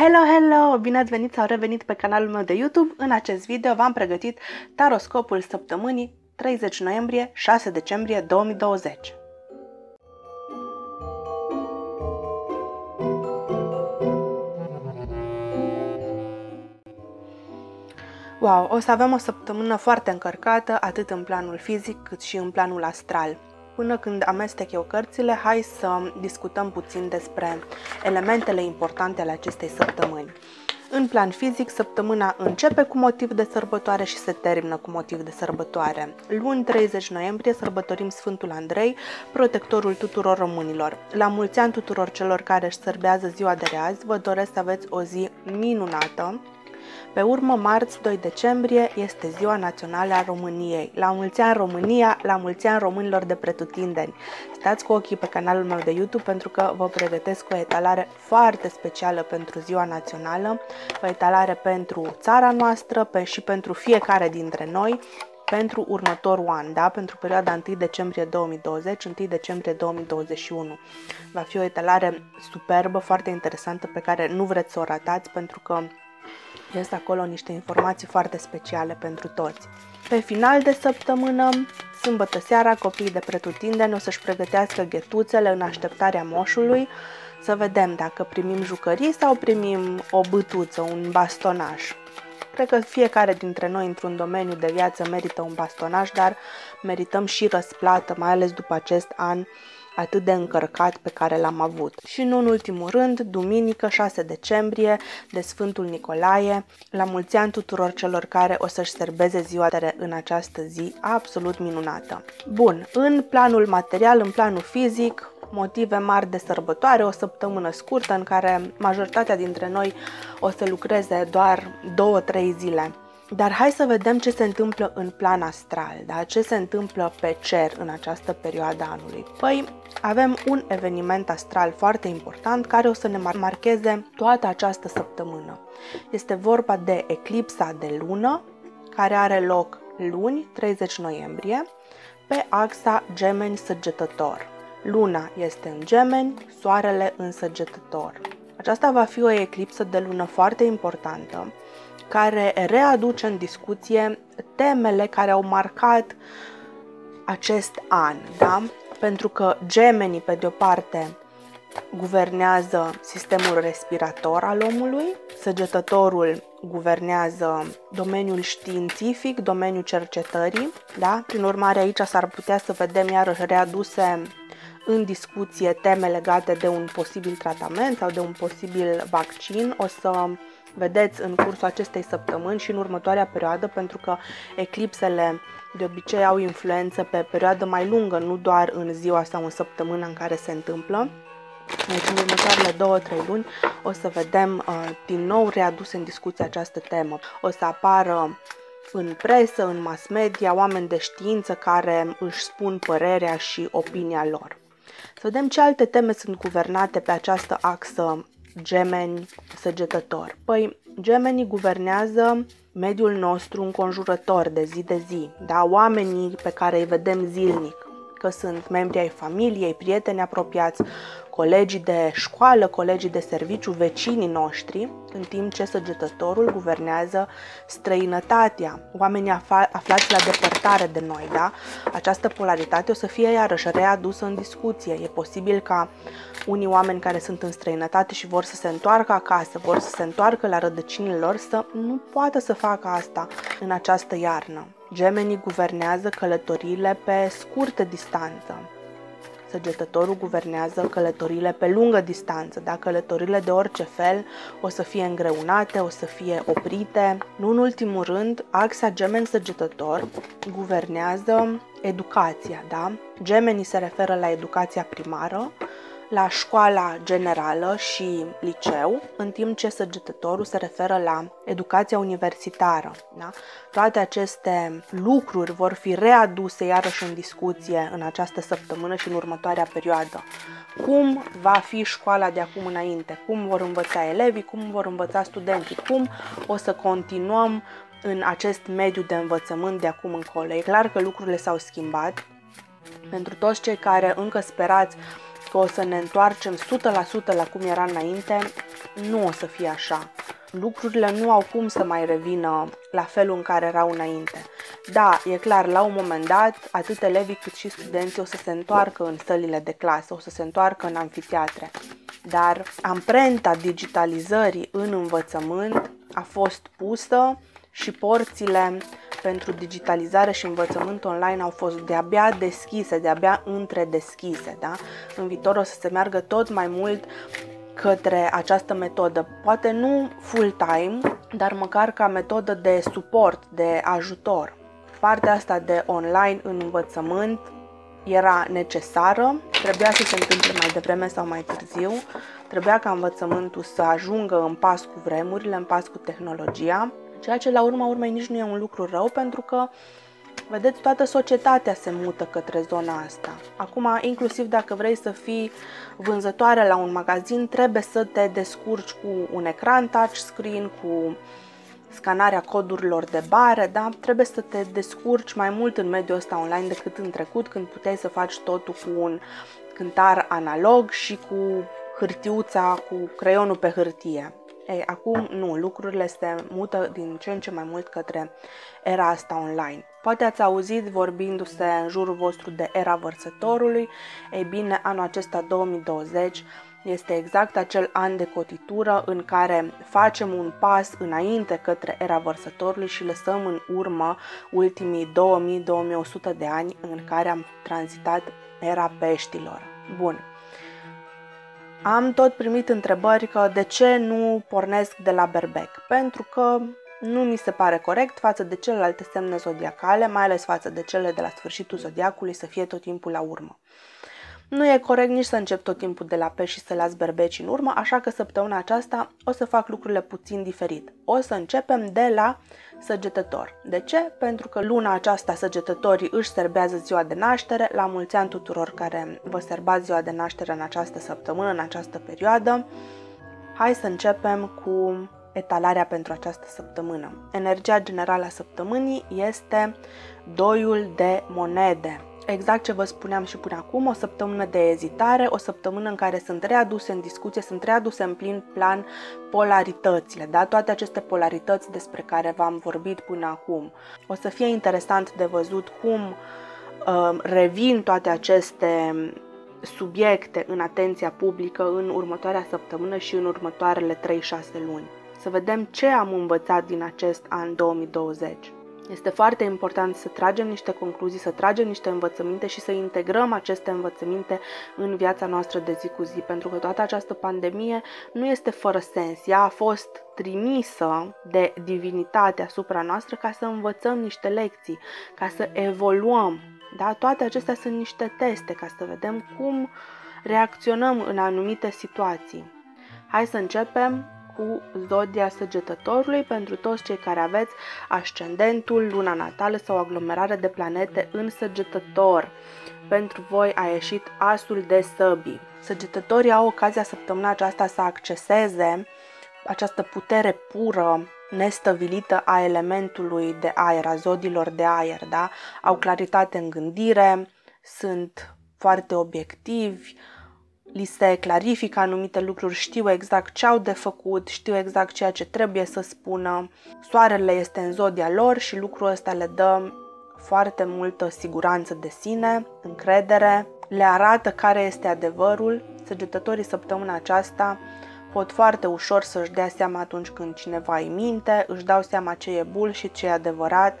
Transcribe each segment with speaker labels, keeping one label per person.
Speaker 1: Hello, hello! Bine ați venit sau revenit pe canalul meu de YouTube. În acest video v-am pregătit taroscopul săptămânii 30 noiembrie-6 decembrie 2020. Wow, o să avem o săptămână foarte încărcată, atât în planul fizic cât și în planul astral. Până când amestec eu cărțile, hai să discutăm puțin despre elementele importante ale acestei săptămâni. În plan fizic, săptămâna începe cu motiv de sărbătoare și se termină cu motiv de sărbătoare. Luni 30 noiembrie sărbătorim Sfântul Andrei, protectorul tuturor românilor. La mulți ani tuturor celor care își sărbează ziua de azi, vă doresc să aveți o zi minunată, pe urmă, marți 2 decembrie este Ziua Națională a României. La mulți ani România, la mulți ani românilor de pretutindeni. Stați cu ochii pe canalul meu de YouTube pentru că vă pregătesc o etalare foarte specială pentru Ziua Națională, o etalare pentru țara noastră pe, și pentru fiecare dintre noi, pentru următorul an, da? pentru perioada 1 decembrie 2020, 1 decembrie 2021. Va fi o etalare superbă, foarte interesantă, pe care nu vreți să o ratați, pentru că este acolo niște informații foarte speciale pentru toți. Pe final de săptămână, sâmbătă seara, copiii de pretutindeni o să-și pregătească ghetuțele în așteptarea moșului, să vedem dacă primim jucării sau primim o bătuță, un bastonaj. Cred că fiecare dintre noi într-un domeniu de viață merită un bastonaj, dar merităm și răsplată, mai ales după acest an atât de încărcat pe care l-am avut. Și nu în ultimul rând, duminică 6 decembrie de Sfântul Nicolae, la mulți ani tuturor celor care o să-și serbeze ziua de în această zi absolut minunată. Bun, în planul material, în planul fizic, motive mari de sărbătoare, o săptămână scurtă în care majoritatea dintre noi o să lucreze doar 2-3 zile. Dar hai să vedem ce se întâmplă în plan astral, da? ce se întâmplă pe cer în această perioadă anului. Păi, avem un eveniment astral foarte important care o să ne marcheze toată această săptămână. Este vorba de eclipsa de lună, care are loc luni, 30 noiembrie, pe axa Gemeni Săgetător. Luna este în Gemeni, Soarele în Săgetător. Aceasta va fi o eclipsă de lună foarte importantă, care readuce în discuție temele care au marcat acest an, da? Pentru că gemenii, pe de o parte, guvernează sistemul respirator al omului, săgetătorul guvernează domeniul științific, domeniul cercetării, da? Prin urmare, aici s-ar putea să vedem iarăși readuse în discuție teme legate de un posibil tratament sau de un posibil vaccin. O să vedeți în cursul acestei săptămâni și în următoarea perioadă, pentru că eclipsele de obicei au influență pe perioadă mai lungă, nu doar în ziua sau în săptămâna în care se întâmplă. Deci în următoarele 2-3 luni o să vedem uh, din nou readus în discuție această temă. O să apară în presă, în mass media, oameni de știință care își spun părerea și opinia lor. Să vedem ce alte teme sunt guvernate pe această axă gemeni săgetător. Păi, gemenii guvernează mediul nostru înconjurător de zi de zi, da? oamenii pe care îi vedem zilnic, că sunt membri ai familiei, prieteni apropiați, colegii de școală, colegii de serviciu, vecinii noștri, în timp ce săgetătorul guvernează străinătatea, oamenii aflați la depărtare de noi, da? Această polaritate o să fie iarăși readusă în discuție. E posibil ca unii oameni care sunt în străinătate și vor să se întoarcă acasă, vor să se întoarcă la rădăcinile lor, să nu poată să facă asta în această iarnă. Gemenii guvernează călătoriile pe scurtă distanță. Săgetătorul guvernează călătorile pe lungă distanță, da? călătorile de orice fel o să fie îngreunate, o să fie oprite. Nu în ultimul rând, axa gemen-săgetător guvernează educația. Da? Gemenii se referă la educația primară, la școala generală și liceu, în timp ce săgetătorul se referă la educația universitară. Da? Toate aceste lucruri vor fi readuse iarăși în discuție în această săptămână și în următoarea perioadă. Cum va fi școala de acum înainte? Cum vor învăța elevii? Cum vor învăța studenții? Cum o să continuăm în acest mediu de învățământ de acum încolo? E clar că lucrurile s-au schimbat. Pentru toți cei care încă sperați că o să ne întoarcem 100% la cum era înainte, nu o să fie așa. Lucrurile nu au cum să mai revină la felul în care erau înainte. Da, e clar, la un moment dat, atât elevii cât și studenții o să se întoarcă în sălile de clasă, o să se întoarcă în amfiteatre. Dar amprenta digitalizării în învățământ a fost pusă și porțile pentru digitalizare și învățământ online au fost de-abia deschise, de-abia între deschise. Da? În viitor o să se meargă tot mai mult către această metodă. Poate nu full-time, dar măcar ca metodă de suport, de ajutor. Partea asta de online în învățământ era necesară, trebuia să se întâmple mai devreme sau mai târziu, trebuia ca învățământul să ajungă în pas cu vremurile, în pas cu tehnologia, ceea ce la urma urmei nici nu e un lucru rău pentru că Vedeți, toată societatea se mută către zona asta. Acum, inclusiv dacă vrei să fii vânzătoare la un magazin, trebuie să te descurci cu un ecran touchscreen, cu scanarea codurilor de bare, da? Trebuie să te descurci mai mult în mediul ăsta online decât în trecut, când puteai să faci totul cu un cântar analog și cu hârtiuța, cu creionul pe hârtie. Ei, acum nu, lucrurile se mută din ce în ce mai mult către era asta online. Poate ați auzit vorbindu-se în jurul vostru de era vărsătorului. Ei bine, anul acesta 2020 este exact acel an de cotitură în care facem un pas înainte către era vărsătorului și lăsăm în urmă ultimii 2000-2100 de ani în care am tranzitat era peștilor. Bun. Am tot primit întrebări că de ce nu pornesc de la berbec. Pentru că nu mi se pare corect față de celelalte semne zodiacale, mai ales față de cele de la sfârșitul zodiacului, să fie tot timpul la urmă. Nu e corect nici să încep tot timpul de la pe și să las berbeci în urmă, așa că săptămâna aceasta o să fac lucrurile puțin diferit. O să începem de la săgetător. De ce? Pentru că luna aceasta săgetătorii își serbează ziua de naștere, la mulți ani tuturor care vă serbați ziua de naștere în această săptămână, în această perioadă. Hai să începem cu etalarea pentru această săptămână. Energia generală a săptămânii este doiul de monede. Exact ce vă spuneam și până acum, o săptămână de ezitare, o săptămână în care sunt readuse în discuție, sunt readuse în plin plan polaritățile, da? toate aceste polarități despre care v-am vorbit până acum. O să fie interesant de văzut cum uh, revin toate aceste subiecte în atenția publică în următoarea săptămână și în următoarele 3-6 luni. Să vedem ce am învățat din acest an 2020. Este foarte important să tragem niște concluzii, să tragem niște învățăminte și să integrăm aceste învățăminte în viața noastră de zi cu zi, pentru că toată această pandemie nu este fără sens. Ea a fost trimisă de divinitate asupra noastră ca să învățăm niște lecții, ca să evoluăm. Da? Toate acestea sunt niște teste ca să vedem cum reacționăm în anumite situații. Hai să începem cu zodia săgetătorului pentru toți cei care aveți ascendentul, luna natală sau aglomerare de planete în săgetător. Pentru voi a ieșit asul de săbii. Săgetătorii au ocazia săptămâna aceasta să acceseze această putere pură, nestăvilită a elementului de aer, a zodilor de aer, da? Au claritate în gândire, sunt foarte obiectivi, li se clarifică anumite lucruri, știu exact ce au de făcut, știu exact ceea ce trebuie să spună. Soarele este în zodia lor și lucrul ăsta le dă foarte multă siguranță de sine, încredere, le arată care este adevărul. Săgetătorii săptămâna aceasta pot foarte ușor să-și dea seama atunci când cineva îi minte, își dau seama ce e bul și ce e adevărat,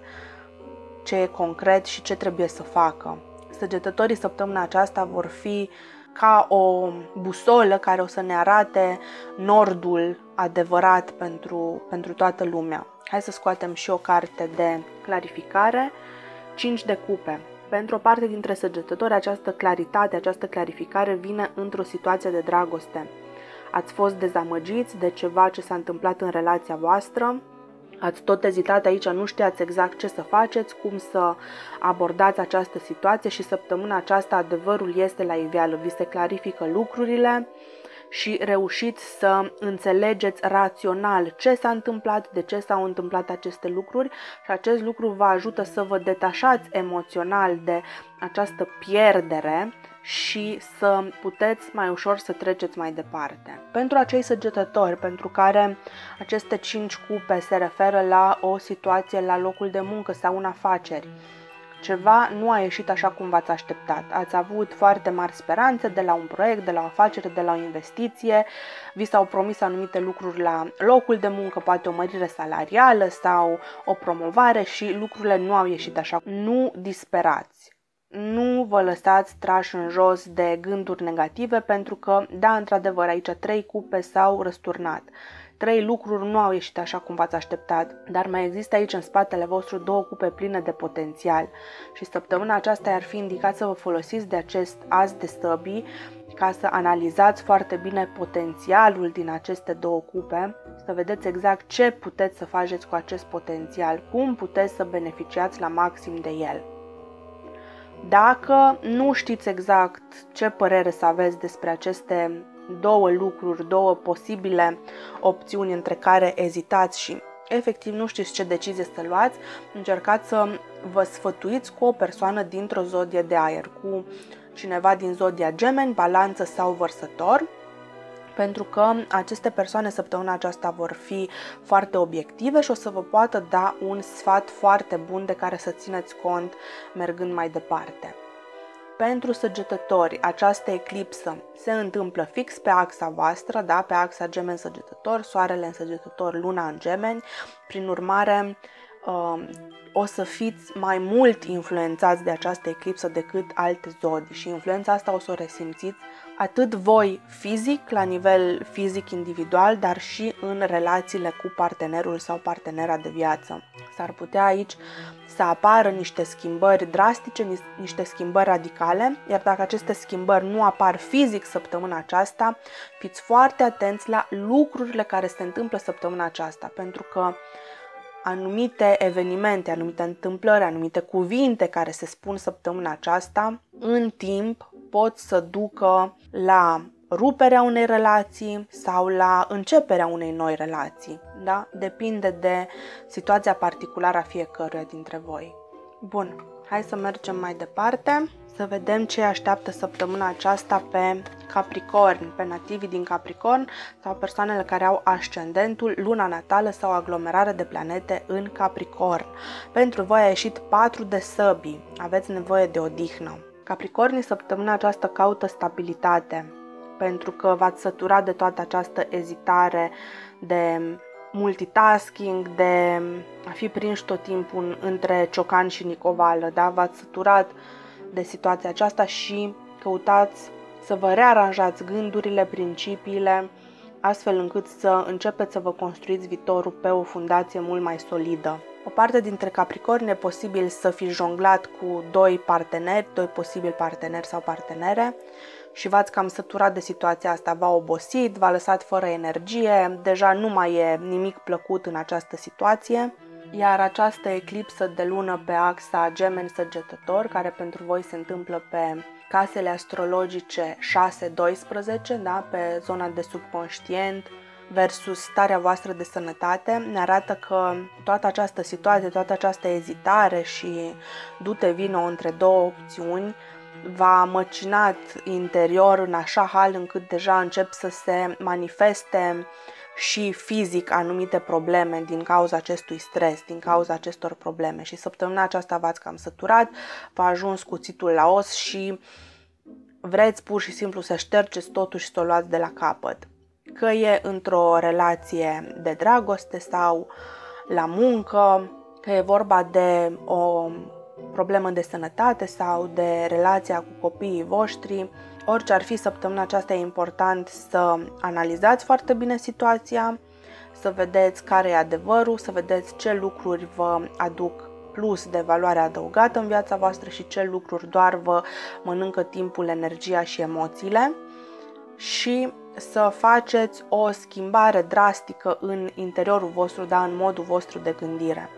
Speaker 1: ce e concret și ce trebuie să facă. Săgetătorii săptămâna aceasta vor fi ca o busolă care o să ne arate nordul adevărat pentru, pentru toată lumea. Hai să scoatem și o carte de clarificare. 5 de cupe. Pentru o parte dintre săgetători, această claritate, această clarificare vine într-o situație de dragoste. Ați fost dezamăgiți de ceva ce s-a întâmplat în relația voastră, ați tot ezitat aici, nu știați exact ce să faceți, cum să abordați această situație și săptămâna aceasta adevărul este la iveală, vi se clarifică lucrurile și reușiți să înțelegeți rațional ce s-a întâmplat, de ce s-au întâmplat aceste lucruri și acest lucru vă ajută să vă detașați emoțional de această pierdere și să puteți mai ușor să treceți mai departe. Pentru acei săgetători pentru care aceste 5 cupe se referă la o situație la locul de muncă sau în afaceri, ceva nu a ieșit așa cum v-ați așteptat. Ați avut foarte mari speranțe de la un proiect, de la o afacere, de la o investiție, vi s-au promis anumite lucruri la locul de muncă, poate o mărire salarială sau o promovare și lucrurile nu au ieșit așa. Nu disperați. Nu vă lăsați trași în jos de gânduri negative pentru că, da, într-adevăr, aici trei cupe s-au răsturnat trei lucruri nu au ieșit așa cum v-ați așteptat, dar mai există aici în spatele vostru două cupe pline de potențial și săptămâna aceasta ar fi indicat să vă folosiți de acest as de săbii ca să analizați foarte bine potențialul din aceste două cupe, să vedeți exact ce puteți să faceți cu acest potențial, cum puteți să beneficiați la maxim de el. Dacă nu știți exact ce părere să aveți despre aceste două lucruri, două posibile opțiuni între care ezitați și efectiv nu știți ce decizie să luați, încercați să vă sfătuiți cu o persoană dintr-o zodie de aer, cu cineva din zodia gemeni, balanță sau vărsător, pentru că aceste persoane săptămâna aceasta vor fi foarte obiective și o să vă poată da un sfat foarte bun de care să țineți cont mergând mai departe. Pentru săgetători, această eclipsă se întâmplă fix pe axa voastră, da? pe axa gemeni săgetător, soarele în săgetător, luna în gemeni. Prin urmare, uh, o să fiți mai mult influențați de această eclipsă decât alte zodii și influența asta o să o resimțiți atât voi fizic, la nivel fizic individual, dar și în relațiile cu partenerul sau partenera de viață. S-ar putea aici să apară niște schimbări drastice, niște schimbări radicale, iar dacă aceste schimbări nu apar fizic săptămâna aceasta, fiți foarte atenți la lucrurile care se întâmplă săptămâna aceasta, pentru că anumite evenimente, anumite întâmplări, anumite cuvinte care se spun săptămâna aceasta, în timp pot să ducă la ruperea unei relații sau la începerea unei noi relații. Da? Depinde de situația particulară a fiecăruia dintre voi. Bun, hai să mergem mai departe, să vedem ce așteaptă săptămâna aceasta pe Capricorn, pe nativii din Capricorn sau persoanele care au ascendentul, luna natală sau aglomerare de planete în Capricorn. Pentru voi a ieșit 4 de săbii, aveți nevoie de odihnă. Capricornii săptămâna aceasta caută stabilitate, pentru că v-ați săturat de toată această ezitare, de multitasking, de a fi prinși tot timpul între ciocan și nicovală, da? V-ați săturat de situația aceasta și căutați să vă rearanjați gândurile, principiile, astfel încât să începeți să vă construiți viitorul pe o fundație mult mai solidă. O parte dintre Capricorni e posibil să fi jonglat cu doi parteneri, doi posibili parteneri sau partenere. Și v-ați cam săturat de situația asta, v-a obosit, v-a lăsat fără energie, deja nu mai e nimic plăcut în această situație, iar această eclipsă de lună pe axa Gemeni Săgetător, care pentru voi se întâmplă pe casele astrologice 6-12, da, pe zona de subconștient, versus starea voastră de sănătate ne arată că toată această situație, toată această ezitare și dute vino între două opțiuni v-a măcinat interior în așa hal încât deja încep să se manifeste și fizic anumite probleme din cauza acestui stres, din cauza acestor probleme. Și săptămâna aceasta v-ați cam săturat, v-a ajuns cuțitul la os și vreți pur și simplu să ștergeți totul și să o luați de la capăt că e într-o relație de dragoste sau la muncă, că e vorba de o problemă de sănătate sau de relația cu copiii voștri. Orice ar fi săptămâna aceasta, e important să analizați foarte bine situația, să vedeți care e adevărul, să vedeți ce lucruri vă aduc plus de valoare adăugată în viața voastră și ce lucruri doar vă mănâncă timpul, energia și emoțiile și să faceți o schimbare drastică în interiorul vostru, dar în modul vostru de gândire.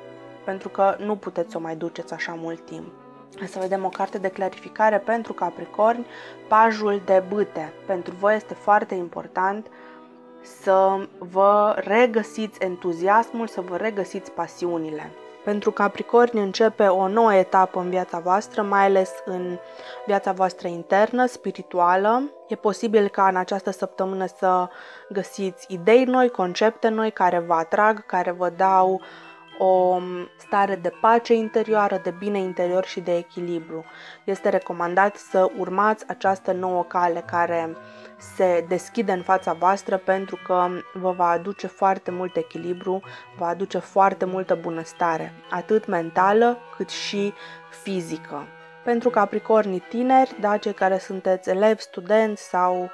Speaker 1: Pentru că nu puteți să o mai duceți așa mult timp. Să vedem o carte de clarificare pentru Capricorni, pajul de bâte. Pentru voi este foarte important să vă regăsiți entuziasmul, să vă regăsiți pasiunile. Pentru Capricorni începe o nouă etapă în viața voastră, mai ales în viața voastră internă, spirituală. E posibil ca în această săptămână să găsiți idei noi, concepte noi care vă atrag, care vă dau o stare de pace interioară, de bine interior și de echilibru. Este recomandat să urmați această nouă cale care se deschide în fața voastră pentru că vă va aduce foarte mult echilibru, va aduce foarte multă bunăstare, atât mentală cât și fizică. Pentru capricornii tineri, da, cei care sunteți elevi, studenți sau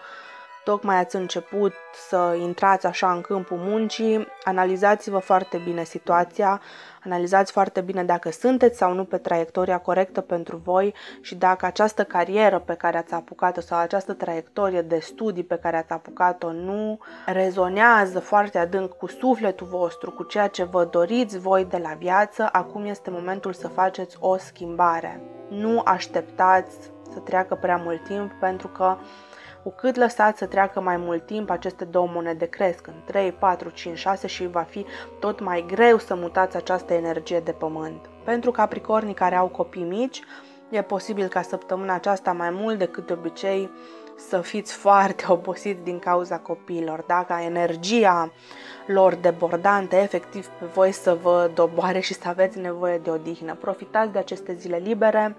Speaker 1: tocmai ați început să intrați așa în câmpul muncii, analizați-vă foarte bine situația, analizați foarte bine dacă sunteți sau nu pe traiectoria corectă pentru voi și dacă această carieră pe care ați apucat-o sau această traiectorie de studii pe care ați apucat-o nu rezonează foarte adânc cu sufletul vostru, cu ceea ce vă doriți voi de la viață, acum este momentul să faceți o schimbare. Nu așteptați să treacă prea mult timp pentru că cu cât lăsați să treacă mai mult timp, aceste două monede cresc în 3, 4, 5, 6 și va fi tot mai greu să mutați această energie de pământ. Pentru capricornii care au copii mici, e posibil ca săptămâna aceasta mai mult decât de obicei să fiți foarte obosiți din cauza copiilor, da? ca energia lor debordantă efectiv pe voi să vă doboare și să aveți nevoie de odihnă. Profitați de aceste zile libere,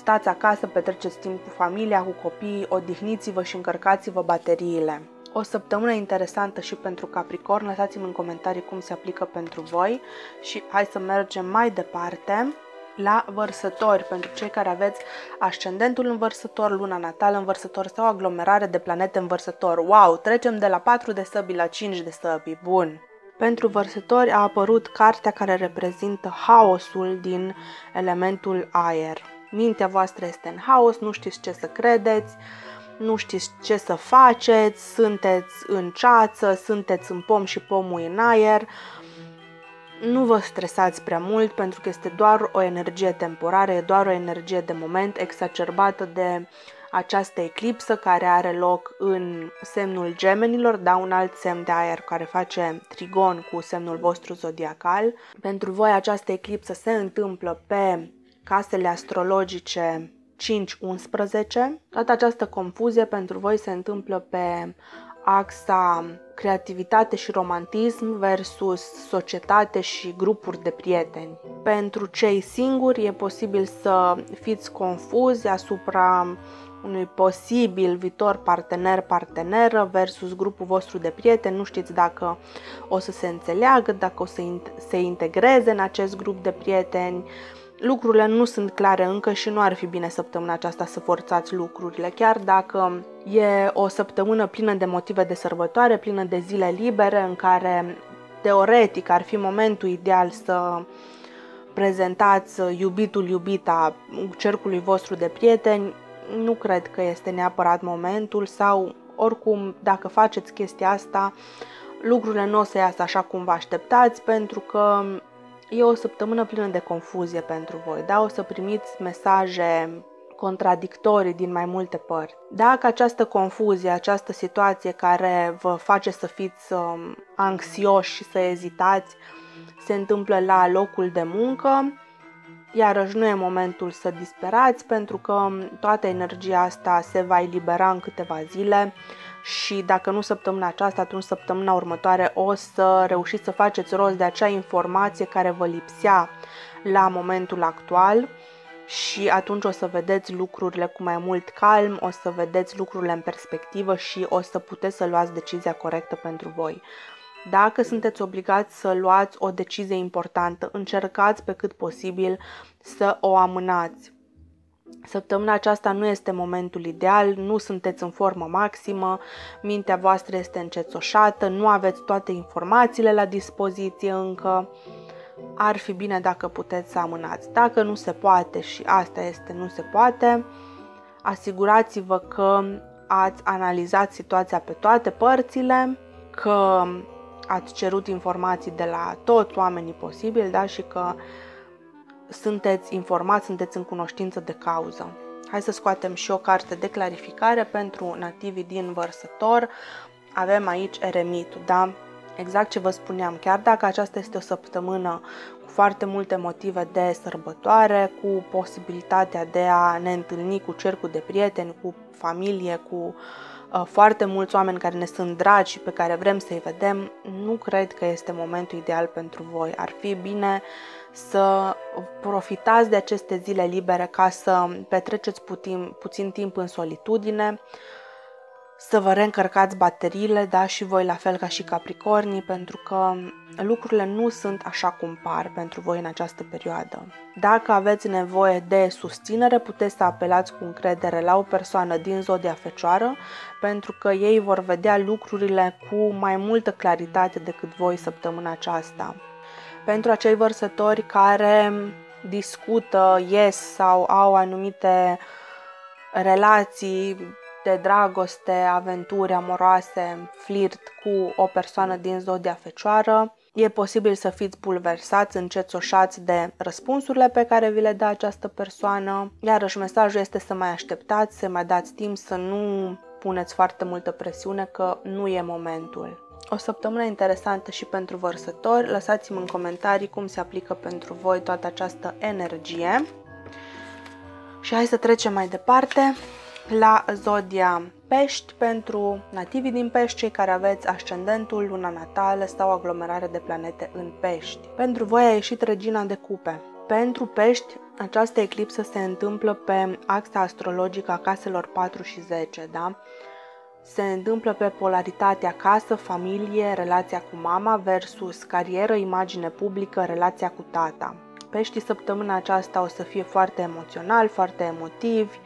Speaker 1: Stați acasă, petreceți timp cu familia, cu copiii, odihniți-vă și încărcați-vă bateriile. O săptămână interesantă și pentru Capricorn, lăsați-mi în comentarii cum se aplică pentru voi și hai să mergem mai departe la vărsători, pentru cei care aveți ascendentul în vărsător, luna natală în vărsător sau aglomerare de planete în vărsător. Wow, trecem de la 4 de săbi la 5 de săbi. Bun! Pentru vărsători a apărut cartea care reprezintă haosul din elementul aer mintea voastră este în haos, nu știți ce să credeți, nu știți ce să faceți, sunteți în ceață, sunteți în pom și pomul în aer. Nu vă stresați prea mult pentru că este doar o energie temporară, e doar o energie de moment exacerbată de această eclipsă care are loc în semnul gemenilor, da, un alt semn de aer care face trigon cu semnul vostru zodiacal. Pentru voi această eclipsă se întâmplă pe casele astrologice 5-11. Toată această confuzie pentru voi se întâmplă pe axa creativitate și romantism versus societate și grupuri de prieteni. Pentru cei singuri e posibil să fiți confuzi asupra unui posibil viitor partener-parteneră versus grupul vostru de prieteni. Nu știți dacă o să se înțeleagă, dacă o să se integreze în acest grup de prieteni, lucrurile nu sunt clare încă și nu ar fi bine săptămâna aceasta să forțați lucrurile, chiar dacă e o săptămână plină de motive de sărbătoare, plină de zile libere, în care teoretic ar fi momentul ideal să prezentați iubitul, iubita cercului vostru de prieteni, nu cred că este neapărat momentul sau oricum dacă faceți chestia asta, lucrurile nu o să iasă așa cum vă așteptați pentru că E o săptămână plină de confuzie pentru voi, da? O să primiți mesaje contradictorii din mai multe părți. Dacă această confuzie, această situație care vă face să fiți um, anxioși și să ezitați, se întâmplă la locul de muncă, iarăși nu e momentul să disperați pentru că toată energia asta se va elibera în câteva zile și dacă nu săptămâna aceasta, atunci săptămâna următoare o să reușiți să faceți rost de acea informație care vă lipsea la momentul actual și atunci o să vedeți lucrurile cu mai mult calm, o să vedeți lucrurile în perspectivă și o să puteți să luați decizia corectă pentru voi. Dacă sunteți obligați să luați o decizie importantă, încercați pe cât posibil să o amânați. Săptămâna aceasta nu este momentul ideal, nu sunteți în formă maximă, mintea voastră este încețoșată, nu aveți toate informațiile la dispoziție încă. Ar fi bine dacă puteți să amânați. Dacă nu se poate și asta este, nu se poate, asigurați-vă că ați analizat situația pe toate părțile, că ați cerut informații de la toți oamenii posibili da? și că sunteți informați, sunteți în cunoștință de cauză. Hai să scoatem și o carte de clarificare pentru nativii din vărsător. Avem aici eremitul, da? exact ce vă spuneam, chiar dacă aceasta este o săptămână cu foarte multe motive de sărbătoare, cu posibilitatea de a ne întâlni cu cercul de prieteni, cu familie, cu uh, foarte mulți oameni care ne sunt dragi și pe care vrem să-i vedem, nu cred că este momentul ideal pentru voi. Ar fi bine să profitați de aceste zile libere ca să petreceți puțin, puțin timp în solitudine, să vă reîncărcați bateriile, da, și voi la fel ca și Capricornii, pentru că lucrurile nu sunt așa cum par pentru voi în această perioadă. Dacă aveți nevoie de susținere, puteți să apelați cu încredere la o persoană din zodia fecioară, pentru că ei vor vedea lucrurile cu mai multă claritate decât voi săptămâna aceasta. Pentru acei vărsători care discută, ies sau au anumite relații de dragoste, aventuri amoroase, flirt cu o persoană din zodia fecioară. E posibil să fiți bulversați, încețoșați de răspunsurile pe care vi le dă această persoană. Iarăși mesajul este să mai așteptați, să mai dați timp, să nu puneți foarte multă presiune că nu e momentul. O săptămână interesantă și pentru vărsători. Lăsați-mi în comentarii cum se aplică pentru voi toată această energie. Și hai să trecem mai departe la zodia pești pentru nativii din pești, cei care aveți ascendentul, luna natală sau aglomerare de planete în pești. Pentru voi a ieșit regina de cupe. Pentru pești, această eclipsă se întâmplă pe axa astrologică a caselor 4 și 10, da? Se întâmplă pe polaritatea casă, familie, relația cu mama versus carieră, imagine publică, relația cu tata. Peștii săptămâna aceasta o să fie foarte emoțional, foarte emotivi,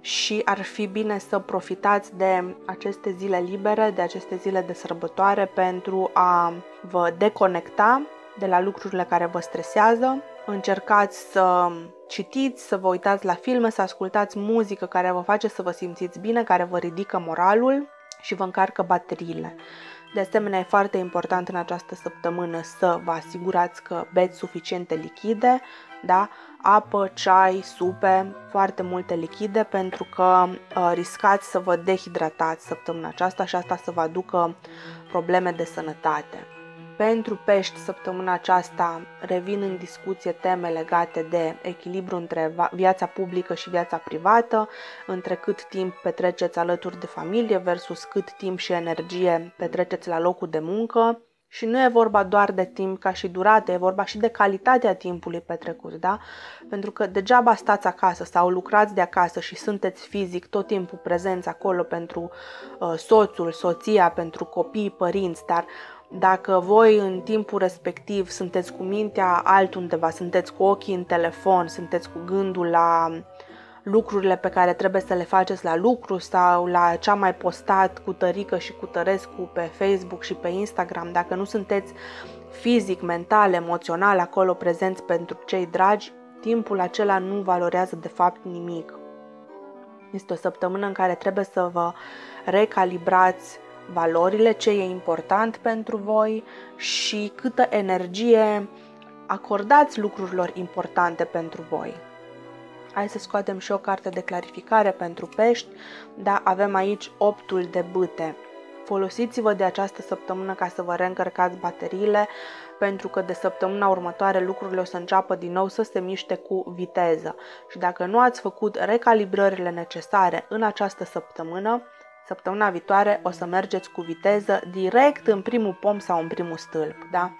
Speaker 1: și ar fi bine să profitați de aceste zile libere, de aceste zile de sărbătoare pentru a vă deconecta de la lucrurile care vă stresează. Încercați să citiți, să vă uitați la filme, să ascultați muzică care vă face să vă simțiți bine, care vă ridică moralul și vă încarcă bateriile. De asemenea, e foarte important în această săptămână să vă asigurați că beți suficiente lichide, da? apă, ceai, supe, foarte multe lichide pentru că uh, riscați să vă dehidratați săptămâna aceasta și asta să vă aducă probleme de sănătate. Pentru pești, săptămâna aceasta revin în discuție teme legate de echilibru între viața publică și viața privată, între cât timp petreceți alături de familie versus cât timp și energie petreceți la locul de muncă, și nu e vorba doar de timp ca și durată, e vorba și de calitatea timpului petrecut, da? Pentru că degeaba stați acasă sau lucrați de acasă și sunteți fizic tot timpul prezenți acolo pentru uh, soțul, soția, pentru copii, părinți, dar dacă voi în timpul respectiv sunteți cu mintea altundeva, sunteți cu ochii în telefon, sunteți cu gândul la uh, lucrurile pe care trebuie să le faceți la lucru sau la ce am mai postat cu Tărică și cu Tărescu pe Facebook și pe Instagram, dacă nu sunteți fizic, mental, emoțional acolo prezenți pentru cei dragi, timpul acela nu valorează de fapt nimic. Este o săptămână în care trebuie să vă recalibrați valorile, ce e important pentru voi și câtă energie acordați lucrurilor importante pentru voi. Hai să scoatem și o carte de clarificare pentru pești, dar avem aici optul de bâte. Folosiți-vă de această săptămână ca să vă reîncărcați bateriile, pentru că de săptămâna următoare lucrurile o să înceapă din nou să se miște cu viteză. Și dacă nu ați făcut recalibrările necesare în această săptămână, săptămâna viitoare o să mergeți cu viteză direct în primul pom sau în primul stâlp, da?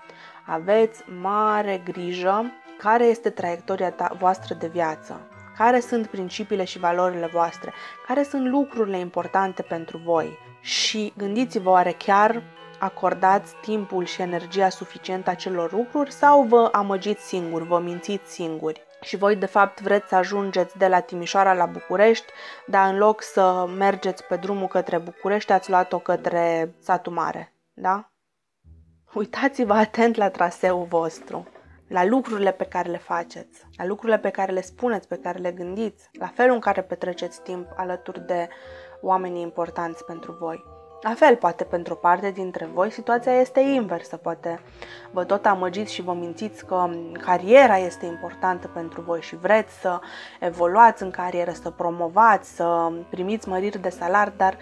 Speaker 1: Aveți mare grijă care este traiectoria ta, voastră de viață care sunt principiile și valorile voastre, care sunt lucrurile importante pentru voi. Și gândiți-vă oare chiar acordați timpul și energia suficientă acelor lucruri sau vă amăgiți singuri, vă mințiți singuri. Și voi, de fapt, vreți să ajungeți de la Timișoara la București, dar în loc să mergeți pe drumul către București, ați luat-o către satul mare, da? Uitați-vă atent la traseul vostru la lucrurile pe care le faceți, la lucrurile pe care le spuneți, pe care le gândiți, la felul în care petreceți timp alături de oamenii importanți pentru voi. La fel, poate pentru o parte dintre voi situația este inversă, poate vă tot amăgiți și vă mințiți că cariera este importantă pentru voi și vreți să evoluați în carieră, să promovați, să primiți măriri de salar, dar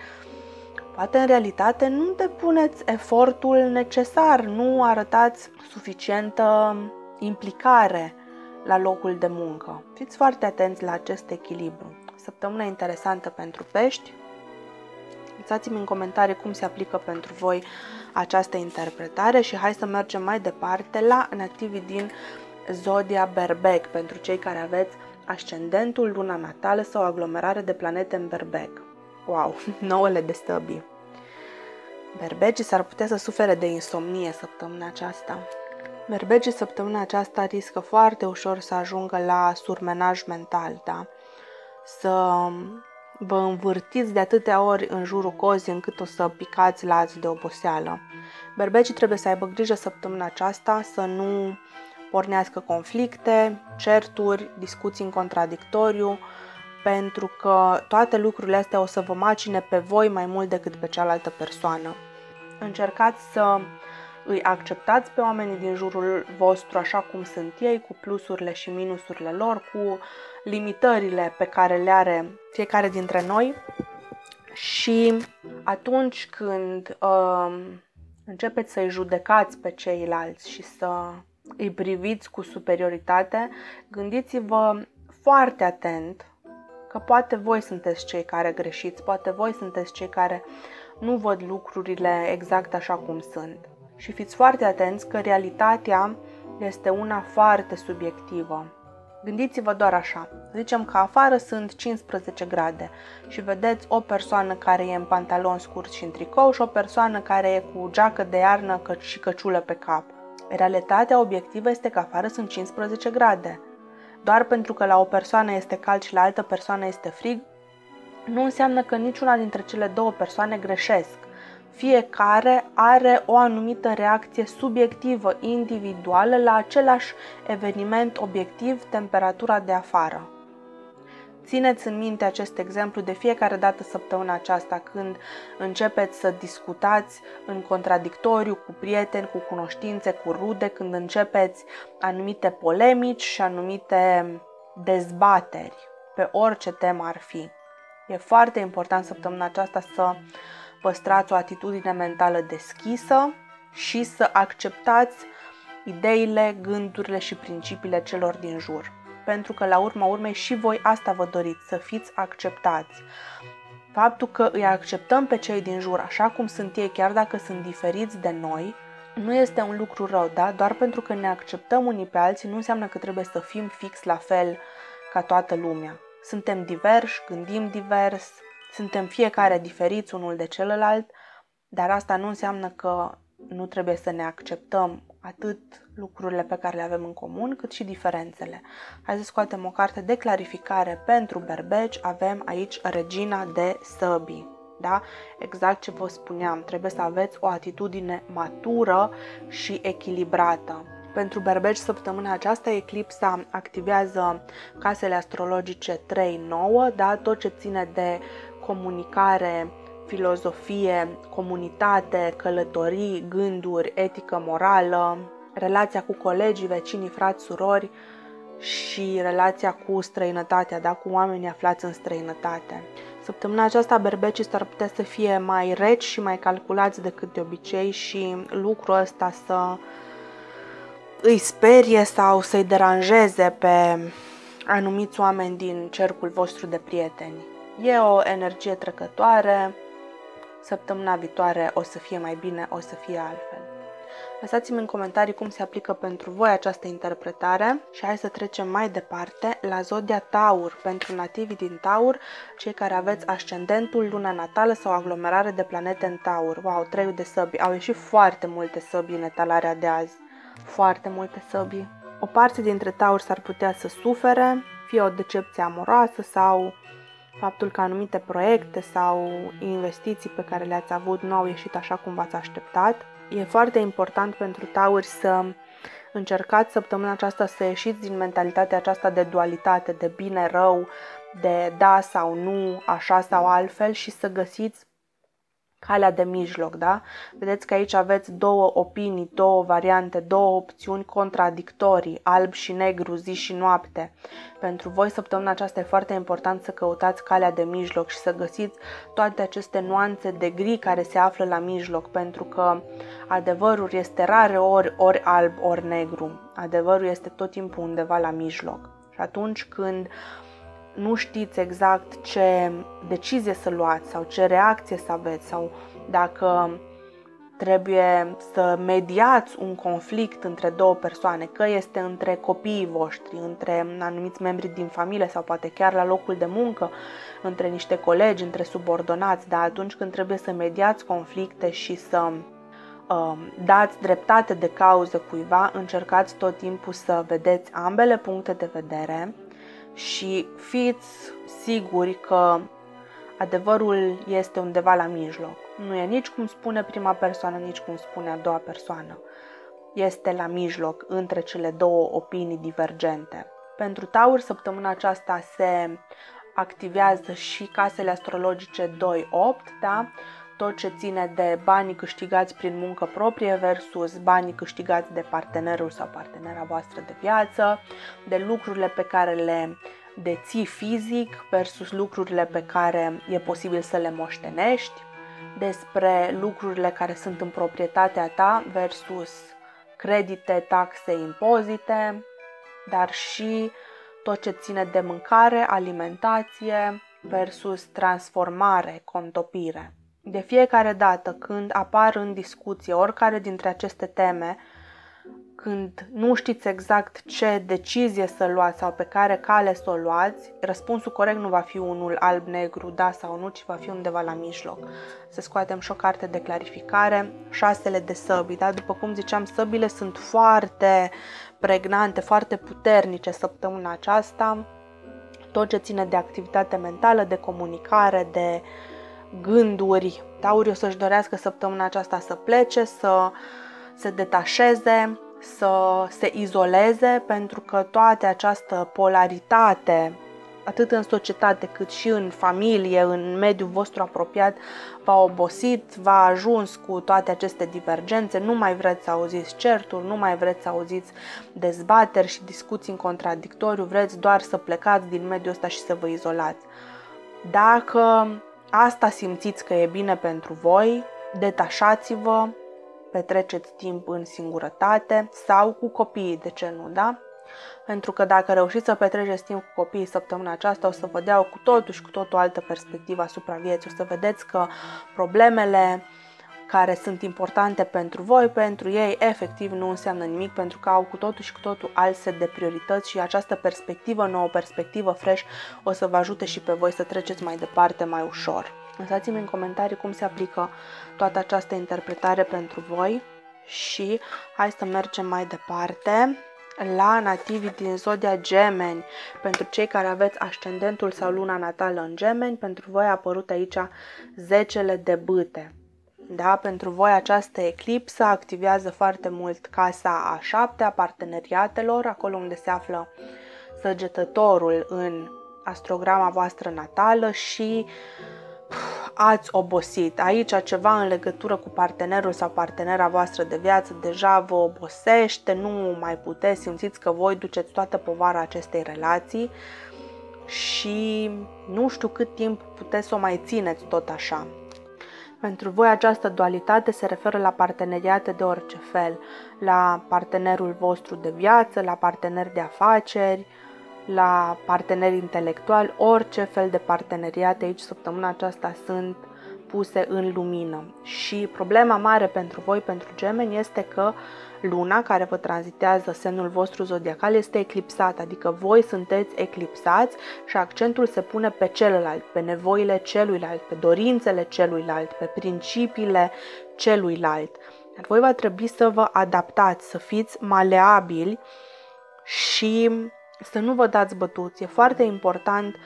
Speaker 1: Poate în realitate nu depuneți efortul necesar, nu arătați suficientă implicare la locul de muncă. Fiți foarte atenți la acest echilibru. Săptămâna interesantă pentru pești. Lăsați-mi în comentarii cum se aplică pentru voi această interpretare și hai să mergem mai departe la nativii din zodia Berbec pentru cei care aveți ascendentul, luna natală sau aglomerare de planete în Berbec. Wow, nouăle de stăbii. Berbecii s-ar putea să sufere de insomnie săptămâna aceasta. Berbecii săptămâna aceasta riscă foarte ușor să ajungă la surmenaj mental, da? Să vă învârtiți de atâtea ori în jurul cozii încât o să picați lați de oboseală. Berbecii trebuie să aibă grijă săptămâna aceasta să nu pornească conflicte, certuri, discuții în contradictoriu, pentru că toate lucrurile astea o să vă macine pe voi mai mult decât pe cealaltă persoană. Încercați să îi acceptați pe oamenii din jurul vostru așa cum sunt ei, cu plusurile și minusurile lor, cu limitările pe care le are fiecare dintre noi și atunci când uh, începeți să-i judecați pe ceilalți și să îi priviți cu superioritate, gândiți-vă foarte atent că poate voi sunteți cei care greșiți, poate voi sunteți cei care nu văd lucrurile exact așa cum sunt. Și fiți foarte atenți că realitatea este una foarte subiectivă. Gândiți-vă doar așa. Zicem că afară sunt 15 grade și vedeți o persoană care e în pantalon scurt și în tricou și o persoană care e cu geacă de iarnă și căciulă pe cap. Realitatea obiectivă este că afară sunt 15 grade. Doar pentru că la o persoană este cald și la altă persoană este frig, nu înseamnă că niciuna dintre cele două persoane greșesc. Fiecare are o anumită reacție subiectivă, individuală, la același eveniment obiectiv, temperatura de afară. Țineți în minte acest exemplu de fiecare dată săptămâna aceasta când începeți să discutați în contradictoriu cu prieteni, cu cunoștințe, cu rude, când începeți anumite polemici și anumite dezbateri pe orice temă ar fi. E foarte important săptămâna aceasta să păstrați o atitudine mentală deschisă și să acceptați ideile, gândurile și principiile celor din jur pentru că la urma urmei și voi asta vă doriți, să fiți acceptați. Faptul că îi acceptăm pe cei din jur așa cum sunt ei, chiar dacă sunt diferiți de noi, nu este un lucru rău, da? Doar pentru că ne acceptăm unii pe alții nu înseamnă că trebuie să fim fix la fel ca toată lumea. Suntem diversi, gândim divers, suntem fiecare diferiți unul de celălalt, dar asta nu înseamnă că nu trebuie să ne acceptăm atât lucrurile pe care le avem în comun, cât și diferențele. Hai să scoatem o carte de clarificare pentru berbeci. Avem aici Regina de Săbii. Da? Exact ce vă spuneam, trebuie să aveți o atitudine matură și echilibrată. Pentru berbeci, săptămâna aceasta, eclipsa activează casele astrologice 3-9, da? tot ce ține de comunicare, filozofie, comunitate, călătorii, gânduri, etică morală, relația cu colegii, vecinii, frați, surori și relația cu străinătatea, da, cu oamenii aflați în străinătate. Săptămâna aceasta berbecii s-ar putea să fie mai reci și mai calculați decât de obicei și lucrul ăsta să îi sperie sau să-i deranjeze pe anumiți oameni din cercul vostru de prieteni. E o energie trecătoare, săptămâna viitoare o să fie mai bine, o să fie altfel. Lăsați-mi în comentarii cum se aplică pentru voi această interpretare și hai să trecem mai departe la zodia Taur. Pentru nativii din Taur, cei care aveți ascendentul, luna natală sau aglomerare de planete în Taur. Wow, trei de săbi. Au ieșit foarte multe săbi în etalarea de azi. Foarte multe săbi. O parte dintre Taur s-ar putea să sufere, fie o decepție amoroasă sau faptul că anumite proiecte sau investiții pe care le-ați avut nu au ieșit așa cum v-ați așteptat. E foarte important pentru tauri să încercați săptămâna aceasta să ieșiți din mentalitatea aceasta de dualitate, de bine-rău, de da sau nu, așa sau altfel și să găsiți calea de mijloc, da? Vedeți că aici aveți două opinii, două variante, două opțiuni contradictorii, alb și negru, zi și noapte. Pentru voi săptămâna aceasta e foarte important să căutați calea de mijloc și să găsiți toate aceste nuanțe de gri care se află la mijloc, pentru că adevărul este rare ori ori alb, ori negru. Adevărul este tot timpul undeva la mijloc. Și atunci când nu știți exact ce decizie să luați sau ce reacție să aveți sau dacă trebuie să mediați un conflict între două persoane, că este între copiii voștri, între anumiți membri din familie sau poate chiar la locul de muncă, între niște colegi, între subordonați, dar atunci când trebuie să mediați conflicte și să uh, dați dreptate de cauză cuiva, încercați tot timpul să vedeți ambele puncte de vedere și fiți siguri că adevărul este undeva la mijloc. Nu e nici cum spune prima persoană, nici cum spune a doua persoană. Este la mijloc între cele două opinii divergente. Pentru Taur, săptămâna aceasta se activează și casele astrologice 2-8, da? Tot ce ține de banii câștigați prin muncă proprie versus banii câștigați de partenerul sau partenera voastră de viață, de lucrurile pe care le deții fizic versus lucrurile pe care e posibil să le moștenești, despre lucrurile care sunt în proprietatea ta versus credite, taxe, impozite, dar și tot ce ține de mâncare, alimentație versus transformare, contopire. De fiecare dată când apar în discuție oricare dintre aceste teme, când nu știți exact ce decizie să luați sau pe care cale să o luați, răspunsul corect nu va fi unul alb-negru, da sau nu, ci va fi undeva la mijloc. Să scoatem și o carte de clarificare, șasele de săbi, da? După cum ziceam, săbile sunt foarte pregnante, foarte puternice săptămâna aceasta. Tot ce ține de activitate mentală, de comunicare, de gânduri. Tauri o să-și dorească săptămâna aceasta să plece, să se detașeze, să se izoleze pentru că toată această polaritate, atât în societate cât și în familie, în mediul vostru apropiat, v-a obosit, v-a ajuns cu toate aceste divergențe, nu mai vreți să auziți certuri, nu mai vreți să auziți dezbateri și discuții în contradictoriu, vreți doar să plecați din mediul ăsta și să vă izolați. Dacă asta simțiți că e bine pentru voi, detașați-vă, petreceți timp în singurătate sau cu copiii, de ce nu, da? Pentru că dacă reușiți să petreceți timp cu copiii săptămâna aceasta, o să vă dea cu totul și cu totul altă perspectivă asupra vieții. O să vedeți că problemele care sunt importante pentru voi, pentru ei, efectiv nu înseamnă nimic pentru că au cu totul și cu totul alt set de priorități și această perspectivă nouă, perspectivă fresh, o să vă ajute și pe voi să treceți mai departe mai ușor. Lăsați-mi în comentarii cum se aplică toată această interpretare pentru voi și hai să mergem mai departe la nativii din zodia Gemeni. Pentru cei care aveți ascendentul sau luna natală în Gemeni, pentru voi a apărut aici zecele de bâte. Da, pentru voi această eclipsă activează foarte mult casa a șapte a parteneriatelor, acolo unde se află săgetătorul în astrograma voastră natală și ați obosit. Aici ceva în legătură cu partenerul sau partenera voastră de viață deja vă obosește, nu mai puteți, simțiți că voi duceți toată povara acestei relații și nu știu cât timp puteți să o mai țineți tot așa. Pentru voi această dualitate se referă la parteneriate de orice fel, la partenerul vostru de viață, la parteneri de afaceri, la parteneri intelectuali, orice fel de parteneriate aici săptămâna aceasta sunt puse în lumină. Și problema mare pentru voi, pentru gemeni, este că luna care vă tranzitează semnul vostru zodiacal este eclipsată, adică voi sunteți eclipsați și accentul se pune pe celălalt, pe nevoile celuilalt, pe dorințele celuilalt, pe principiile celuilalt. Dar voi va trebui să vă adaptați, să fiți maleabili și să nu vă dați bătuți. E foarte important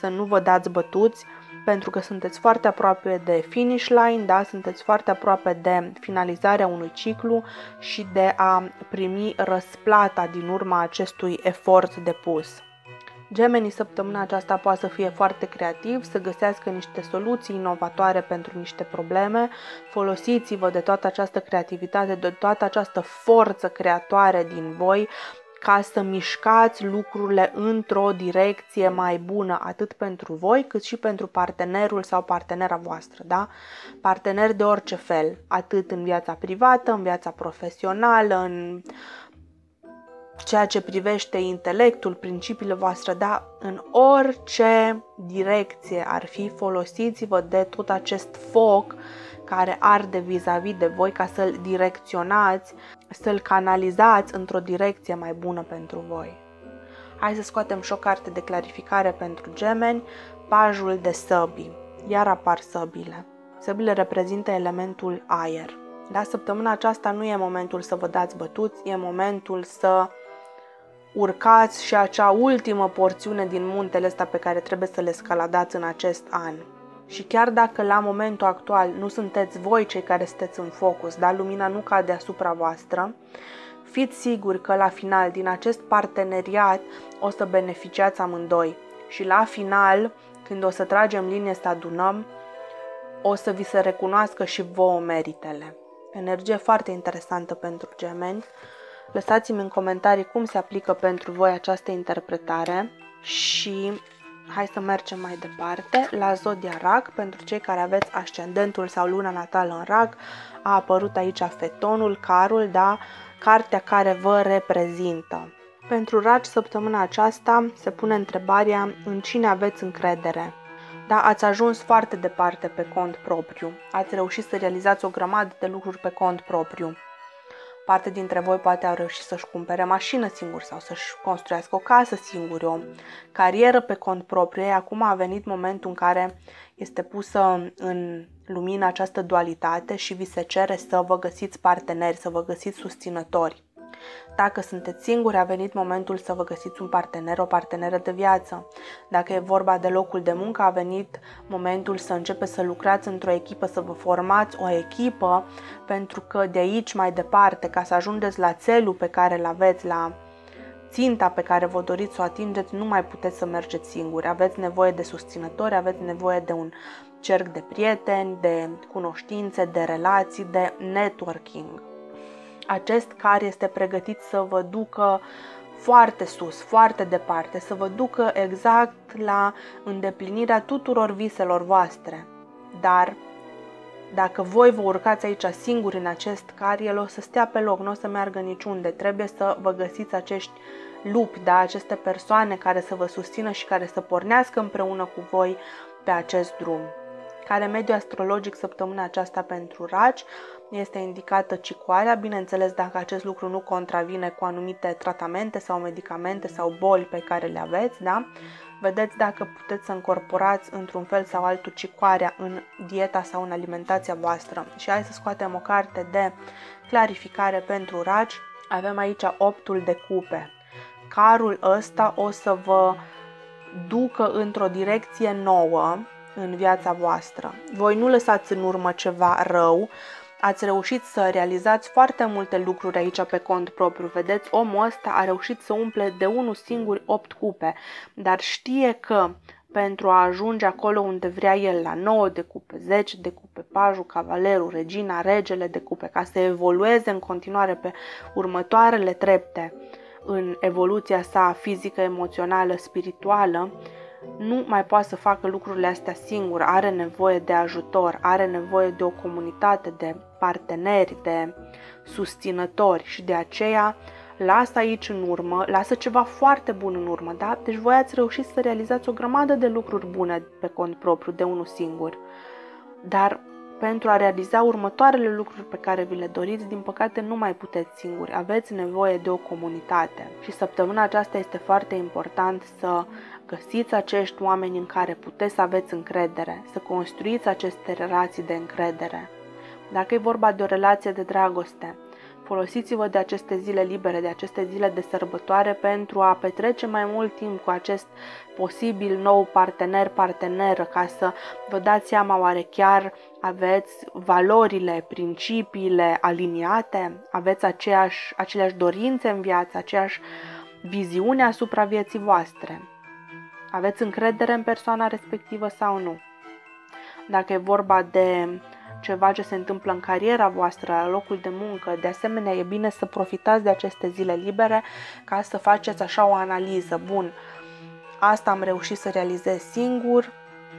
Speaker 1: să nu vă dați bătuți pentru că sunteți foarte aproape de finish line, da? sunteți foarte aproape de finalizarea unui ciclu și de a primi răsplata din urma acestui efort depus. Gemenii săptămâna aceasta poate să fie foarte creativ, să găsească niște soluții inovatoare pentru niște probleme. Folosiți-vă de toată această creativitate, de toată această forță creatoare din voi ca să mișcați lucrurile într-o direcție mai bună, atât pentru voi, cât și pentru partenerul sau partenera voastră, da? Partener de orice fel, atât în viața privată, în viața profesională, în ceea ce privește intelectul, principiile voastre, da, în orice direcție ar fi, folosiți-vă de tot acest foc care arde vis-a-vis de voi ca să-l direcționați, să-l canalizați într-o direcție mai bună pentru voi. Hai să scoatem și o carte de clarificare pentru gemeni, pajul de săbii. Iar apar săbile. Săbile reprezintă elementul aer. Da, săptămâna aceasta nu e momentul să vă dați bătuți, e momentul să urcați și acea ultimă porțiune din muntele ăsta pe care trebuie să le scaladați în acest an. Și chiar dacă la momentul actual nu sunteți voi cei care sunteți în focus, dar lumina nu cade asupra voastră, fiți siguri că la final din acest parteneriat o să beneficiați amândoi. Și la final, când o să tragem linie să adunăm, o să vi se recunoască și vouă meritele. Energie foarte interesantă pentru gemeni. Lăsați-mi în comentarii cum se aplică pentru voi această interpretare și hai să mergem mai departe. La Zodia Rac, pentru cei care aveți ascendentul sau luna natală în Rac, a apărut aici fetonul, carul, da, cartea care vă reprezintă. Pentru Rac, săptămâna aceasta se pune întrebarea în cine aveți încredere. Da, ați ajuns foarte departe pe cont propriu. Ați reușit să realizați o grămadă de lucruri pe cont propriu. Parte dintre voi poate au reușit să-și cumpere mașină singur sau să-și construiască o casă singuri, o carieră pe cont propriu. Ei, acum a venit momentul în care este pusă în lumină această dualitate și vi se cere să vă găsiți parteneri, să vă găsiți susținători. Dacă sunteți singuri, a venit momentul să vă găsiți un partener, o parteneră de viață. Dacă e vorba de locul de muncă, a venit momentul să începeți să lucrați într-o echipă, să vă formați o echipă, pentru că de aici mai departe, ca să ajungeți la țelul pe care îl aveți, la ținta pe care vă doriți să o atingeți, nu mai puteți să mergeți singuri. Aveți nevoie de susținători, aveți nevoie de un cerc de prieteni, de cunoștințe, de relații, de networking acest car este pregătit să vă ducă foarte sus, foarte departe, să vă ducă exact la îndeplinirea tuturor viselor voastre. Dar dacă voi vă urcați aici singuri în acest car, el o să stea pe loc, nu o să meargă niciunde. Trebuie să vă găsiți acești lupi, da, aceste persoane care să vă susțină și care să pornească împreună cu voi pe acest drum. Care mediu astrologic săptămâna aceasta pentru raci este indicată cicoarea, bineînțeles dacă acest lucru nu contravine cu anumite tratamente sau medicamente sau boli pe care le aveți, da? Vedeți dacă puteți să încorporați într-un fel sau altul cicoarea în dieta sau în alimentația voastră. Și hai să scoatem o carte de clarificare pentru raci. Avem aici optul de cupe. Carul ăsta o să vă ducă într-o direcție nouă în viața voastră. Voi nu lăsați în urmă ceva rău, ați reușit să realizați foarte multe lucruri aici pe cont propriu. Vedeți, omul ăsta a reușit să umple de unul singur 8 cupe, dar știe că pentru a ajunge acolo unde vrea el, la 9 de cupe, 10 de cupe, pajul, cavalerul, regina, regele de cupe, ca să evolueze în continuare pe următoarele trepte în evoluția sa fizică, emoțională, spirituală, nu mai poate să facă lucrurile astea singur, are nevoie de ajutor, are nevoie de o comunitate de parteneri, de susținători și de aceea lasă aici în urmă, lasă ceva foarte bun în urmă, da? Deci voi ați reușit să realizați o grămadă de lucruri bune pe cont propriu, de unul singur. Dar pentru a realiza următoarele lucruri pe care vi le doriți, din păcate nu mai puteți singuri, aveți nevoie de o comunitate. Și săptămâna aceasta este foarte important să Găsiți acești oameni în care puteți să aveți încredere, să construiți aceste relații de încredere. Dacă e vorba de o relație de dragoste, folosiți-vă de aceste zile libere, de aceste zile de sărbătoare pentru a petrece mai mult timp cu acest posibil nou partener, parteneră, ca să vă dați seama oare chiar aveți valorile, principiile aliniate, aveți aceeași, aceleași dorințe în viață, aceeași viziune asupra vieții voastre. Aveți încredere în persoana respectivă sau nu? Dacă e vorba de ceva ce se întâmplă în cariera voastră, la locul de muncă, de asemenea e bine să profitați de aceste zile libere ca să faceți așa o analiză. Bun, asta am reușit să realizez singur,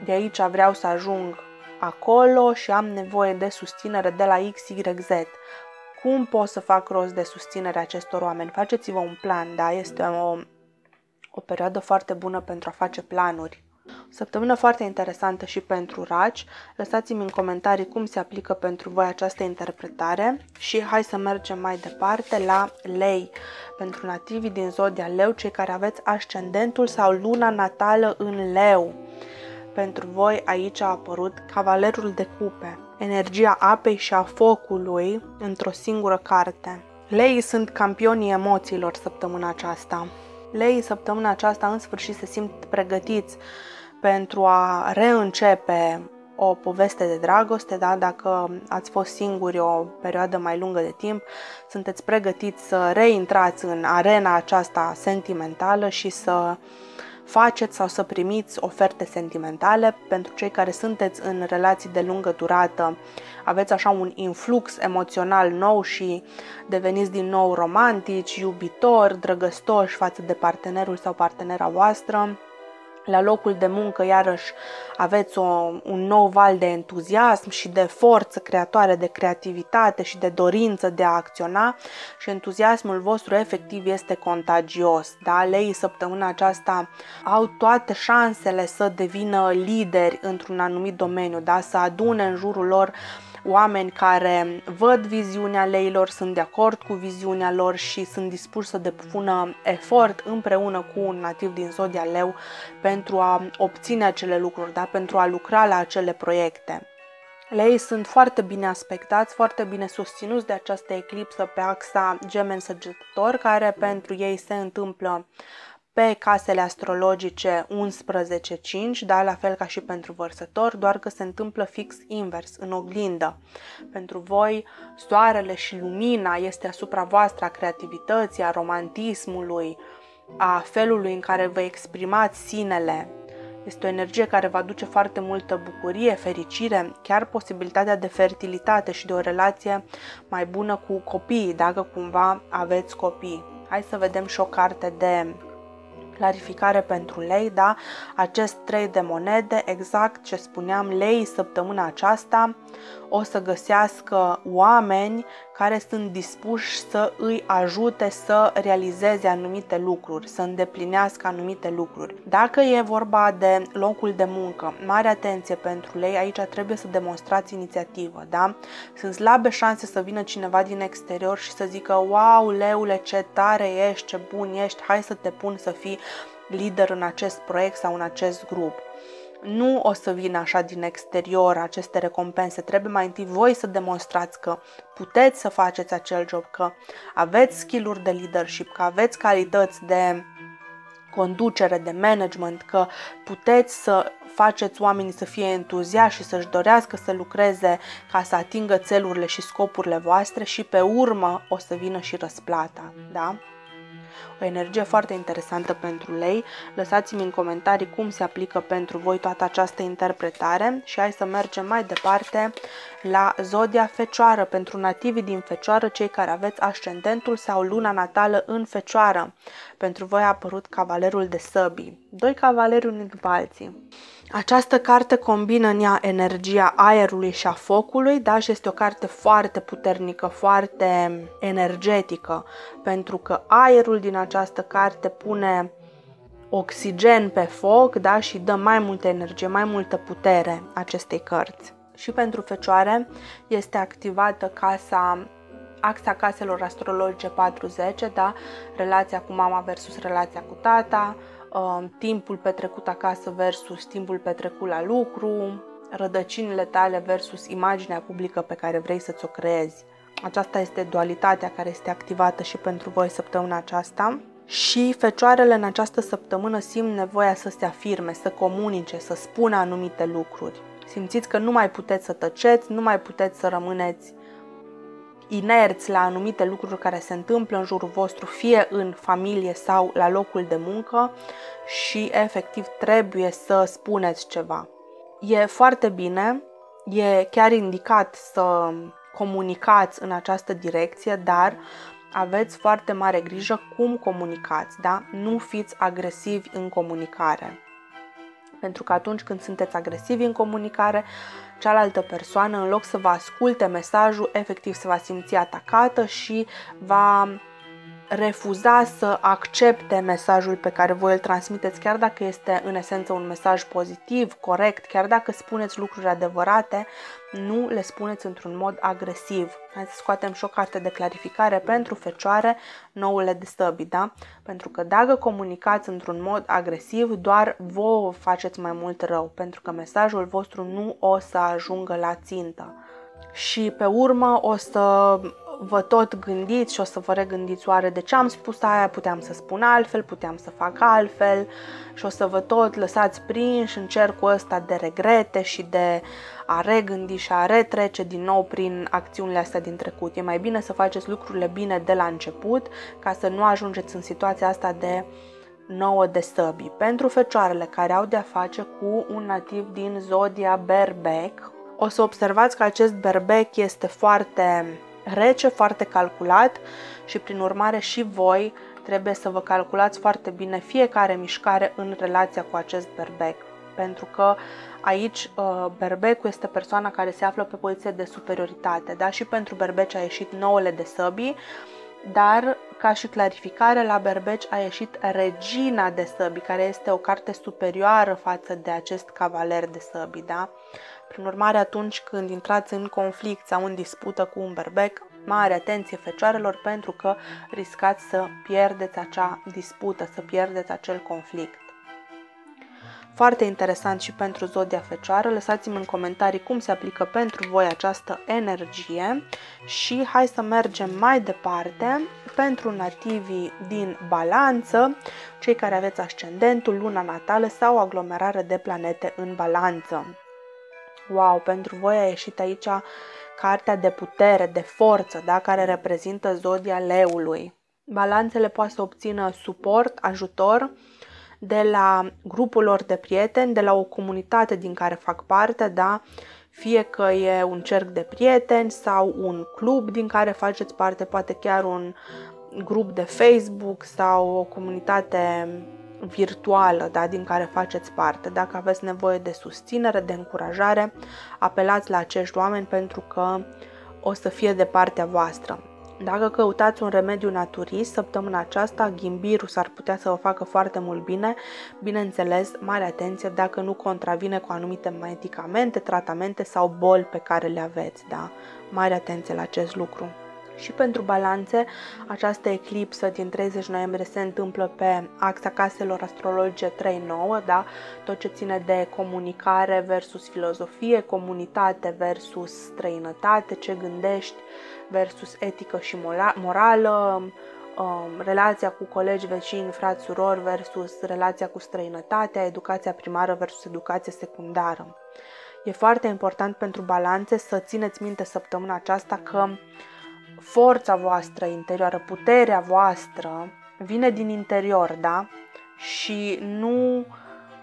Speaker 1: de aici vreau să ajung acolo și am nevoie de susținere de la XYZ. Cum pot să fac rost de susținerea acestor oameni? Faceți-vă un plan, da? Este o, o perioadă foarte bună pentru a face planuri. O săptămână foarte interesantă și pentru raci. Lăsați-mi în comentarii cum se aplică pentru voi această interpretare și hai să mergem mai departe la lei. Pentru nativii din zodia leu, cei care aveți ascendentul sau luna natală în leu. Pentru voi aici a apărut cavalerul de cupe, energia apei și a focului într-o singură carte. Leii sunt campionii emoțiilor săptămâna aceasta. Leii săptămâna aceasta în sfârșit se simt pregătiți pentru a reîncepe o poveste de dragoste, da? dacă ați fost singuri o perioadă mai lungă de timp, sunteți pregătiți să reintrați în arena aceasta sentimentală și să faceți sau să primiți oferte sentimentale. Pentru cei care sunteți în relații de lungă durată, aveți așa un influx emoțional nou și deveniți din nou romantici, iubitori, drăgăstoși față de partenerul sau partenera voastră la locul de muncă, iarăși, aveți o, un nou val de entuziasm și de forță creatoare, de creativitate și de dorință de a acționa și entuziasmul vostru efectiv este contagios. Da? Lei săptămâna aceasta au toate șansele să devină lideri într-un anumit domeniu, da? să adune în jurul lor uh, oameni care văd viziunea leilor, sunt de acord cu viziunea lor și sunt dispuși să depună efort împreună cu un nativ din zodia leu pentru a obține acele lucruri, da? pentru a lucra la acele proiecte. Lei sunt foarte bine aspectați, foarte bine susținuți de această eclipsă pe axa gemen săgetător, care pentru ei se întâmplă pe casele astrologice 11-5, da, la fel ca și pentru vărsători, doar că se întâmplă fix invers, în oglindă. Pentru voi, soarele și lumina este asupra voastră a creativității, a romantismului, a felului în care vă exprimați sinele. Este o energie care va duce foarte multă bucurie, fericire, chiar posibilitatea de fertilitate și de o relație mai bună cu copiii, dacă cumva aveți copii. Hai să vedem și o carte de clarificare pentru lei, da? Acest trei de monede, exact ce spuneam, lei săptămâna aceasta o să găsească oameni care sunt dispuși să îi ajute să realizeze anumite lucruri, să îndeplinească anumite lucruri. Dacă e vorba de locul de muncă, mare atenție pentru lei, aici trebuie să demonstrați inițiativă, da? Sunt slabe șanse să vină cineva din exterior și să zică, wow, leule, ce tare ești, ce bun ești, hai să te pun să fii lider în acest proiect sau în acest grup nu o să vină așa din exterior aceste recompense. Trebuie mai întâi voi să demonstrați că puteți să faceți acel job, că aveți skill-uri de leadership, că aveți calități de conducere, de management, că puteți să faceți oamenii să fie entuziași și să-și dorească să lucreze ca să atingă țelurile și scopurile voastre și pe urmă o să vină și răsplata, da? O energie foarte interesantă pentru lei. Lăsați-mi în comentarii cum se aplică pentru voi toată această interpretare și hai să mergem mai departe la zodia fecioară pentru nativii din fecioară, cei care aveți ascendentul sau luna natală în fecioară. Pentru voi a apărut cavalerul de săbii. Doi cavaleri unii după alții. Această carte combină în ea energia aerului și a focului, da, și este o carte foarte puternică, foarte energetică, pentru că aerul din această carte pune oxigen pe foc, da, și dă mai multă energie, mai multă putere acestei cărți. Și pentru fecioare este activată casa axa caselor astrologice 40, da, relația cu mama versus relația cu tata, uh, timpul petrecut acasă versus timpul petrecut la lucru, rădăcinile tale versus imaginea publică pe care vrei să-ți o creezi. Aceasta este dualitatea care este activată și pentru voi săptămâna aceasta. Și fecioarele în această săptămână simt nevoia să se afirme, să comunice, să spună anumite lucruri. Simțiți că nu mai puteți să tăceți, nu mai puteți să rămâneți inerți la anumite lucruri care se întâmplă în jurul vostru, fie în familie sau la locul de muncă și efectiv trebuie să spuneți ceva. E foarte bine, e chiar indicat să comunicați în această direcție, dar aveți foarte mare grijă cum comunicați, da? Nu fiți agresivi în comunicare. Pentru că atunci când sunteți agresivi în comunicare, cealaltă persoană, în loc să vă asculte mesajul, efectiv se va simți atacată și va refuza să accepte mesajul pe care voi îl transmiteți, chiar dacă este în esență un mesaj pozitiv, corect, chiar dacă spuneți lucruri adevărate, nu le spuneți într-un mod agresiv. Hai să scoatem și o carte de clarificare pentru fecioare, noule de stăbi, da? Pentru că dacă comunicați într-un mod agresiv, doar vouă faceți mai mult rău, pentru că mesajul vostru nu o să ajungă la țintă și pe urmă o să vă tot gândiți și o să vă regândiți oare de ce am spus aia, puteam să spun altfel, puteam să fac altfel și o să vă tot lăsați prinși în cercul ăsta de regrete și de a regândi și a retrece din nou prin acțiunile astea din trecut. E mai bine să faceți lucrurile bine de la început ca să nu ajungeți în situația asta de nouă de săbii. Pentru fecioarele care au de-a face cu un nativ din zodia berbec, o să observați că acest berbec este foarte rece, foarte calculat și prin urmare și voi trebuie să vă calculați foarte bine fiecare mișcare în relația cu acest berbec. Pentru că aici uh, berbecul este persoana care se află pe poziție de superioritate. Da? Și pentru berbeci a ieșit nouăle de săbii, dar ca și clarificare la berbeci a ieșit regina de săbii, care este o carte superioară față de acest cavaler de săbii. Da? Prin urmare, atunci când intrați în conflict sau în dispută cu un berbec, mare atenție fecioarelor pentru că riscați să pierdeți acea dispută, să pierdeți acel conflict. Foarte interesant și pentru zodia fecioară, lăsați-mi în comentarii cum se aplică pentru voi această energie și hai să mergem mai departe pentru nativii din balanță, cei care aveți ascendentul, luna natală sau aglomerare de planete în balanță. Wow, pentru voi a ieșit aici cartea de putere, de forță, da? care reprezintă zodia leului. Balanțele poate să obțină suport, ajutor de la grupul lor de prieteni, de la o comunitate din care fac parte, da? fie că e un cerc de prieteni sau un club din care faceți parte, poate chiar un grup de Facebook sau o comunitate virtuală da, din care faceți parte. Dacă aveți nevoie de susținere, de încurajare, apelați la acești oameni pentru că o să fie de partea voastră. Dacă căutați un remediu naturist, săptămâna aceasta, ghimbirul s-ar putea să vă facă foarte mult bine, bineînțeles, mare atenție dacă nu contravine cu anumite medicamente, tratamente sau boli pe care le aveți, da? Mare atenție la acest lucru. Și pentru balanțe, această eclipsă din 30 noiembrie se întâmplă pe axa caselor astrologice 3-9, da? tot ce ține de comunicare versus filozofie, comunitate versus străinătate, ce gândești versus etică și morală, um, relația cu colegi, vecini, frați, surori versus relația cu străinătatea, educația primară versus educația secundară. E foarte important pentru balanțe să țineți minte săptămâna aceasta că forța voastră interioară, puterea voastră vine din interior, da? Și nu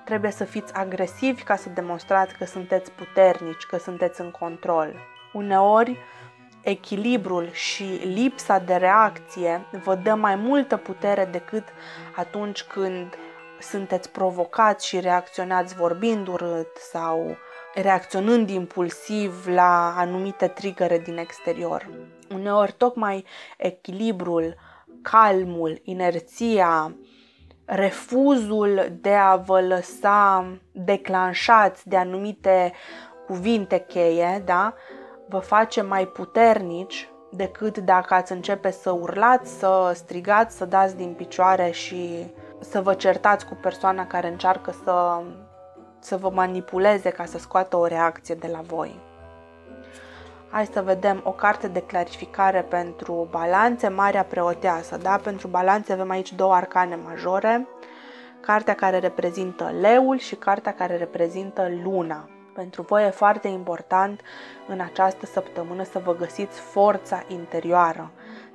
Speaker 1: trebuie să fiți agresivi ca să demonstrați că sunteți puternici, că sunteți în control. Uneori, echilibrul și lipsa de reacție vă dă mai multă putere decât atunci când sunteți provocați și reacționați vorbind urât sau reacționând impulsiv la anumite trigăre din exterior. Uneori, tocmai echilibrul, calmul, inerția, refuzul de a vă lăsa declanșați de anumite cuvinte cheie, da, vă face mai puternici decât dacă ați începe să urlați, să strigați, să dați din picioare și să vă certați cu persoana care încearcă să să vă manipuleze ca să scoată o reacție de la voi. Hai să vedem o carte de clarificare pentru balanțe, Marea Preoteasă. Da? Pentru balanțe avem aici două arcane majore, cartea care reprezintă leul și cartea care reprezintă luna. Pentru voi e foarte important în această săptămână să vă găsiți forța interioară,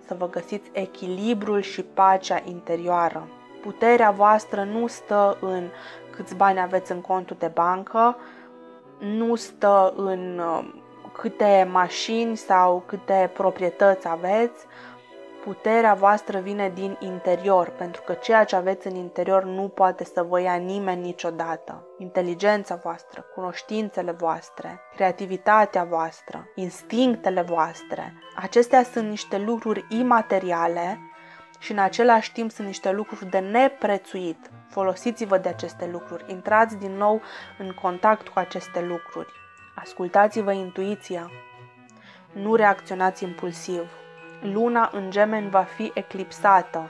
Speaker 1: să vă găsiți echilibrul și pacea interioară. Puterea voastră nu stă în câți bani aveți în contul de bancă, nu stă în uh, câte mașini sau câte proprietăți aveți, Puterea voastră vine din interior, pentru că ceea ce aveți în interior nu poate să vă ia nimeni niciodată. Inteligența voastră, cunoștințele voastre, creativitatea voastră, instinctele voastre, acestea sunt niște lucruri imateriale și în același timp sunt niște lucruri de neprețuit. Folosiți-vă de aceste lucruri, intrați din nou în contact cu aceste lucruri. Ascultați-vă intuiția, nu reacționați impulsiv luna în gemeni va fi eclipsată.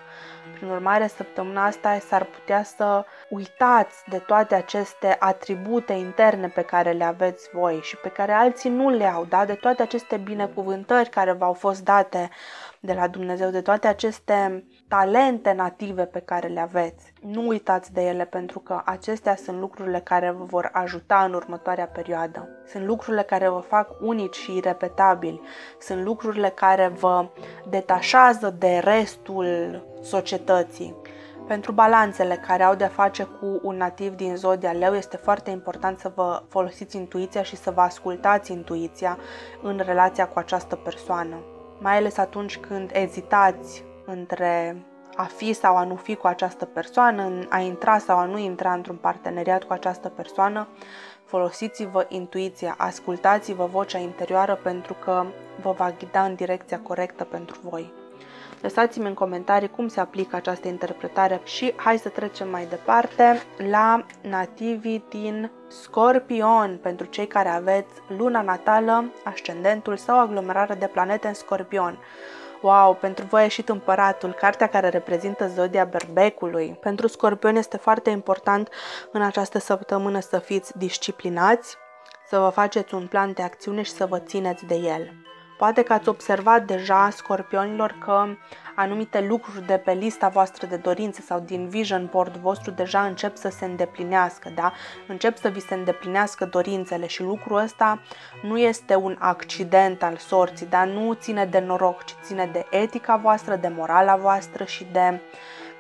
Speaker 1: Prin urmare, săptămâna asta s-ar putea să uitați de toate aceste atribute interne pe care le aveți voi și pe care alții nu le au, da? de toate aceste binecuvântări care v-au fost date de la Dumnezeu, de toate aceste talente native pe care le aveți. Nu uitați de ele pentru că acestea sunt lucrurile care vă vor ajuta în următoarea perioadă. Sunt lucrurile care vă fac unici și irepetabili. Sunt lucrurile care vă detașează de restul societății. Pentru balanțele care au de-a face cu un nativ din zodia leu, este foarte important să vă folosiți intuiția și să vă ascultați intuiția în relația cu această persoană. Mai ales atunci când ezitați între a fi sau a nu fi cu această persoană, a intra sau a nu intra într-un parteneriat cu această persoană, folosiți-vă intuiția, ascultați-vă vocea interioară pentru că vă va ghida în direcția corectă pentru voi. Lăsați-mi în comentarii cum se aplică această interpretare și hai să trecem mai departe la nativii din Scorpion, pentru cei care aveți luna natală, ascendentul sau aglomerare de planete în Scorpion. Wow, pentru voi a ieșit împăratul, cartea care reprezintă zodia berbecului. Pentru scorpion este foarte important în această săptămână să fiți disciplinați, să vă faceți un plan de acțiune și să vă țineți de el. Poate că ați observat deja, scorpionilor, că anumite lucruri de pe lista voastră de dorințe sau din vision board vostru deja încep să se îndeplinească, da? Încep să vi se îndeplinească dorințele și lucrul ăsta nu este un accident al sorții, da? Nu ține de noroc, ci ține de etica voastră, de morala voastră și de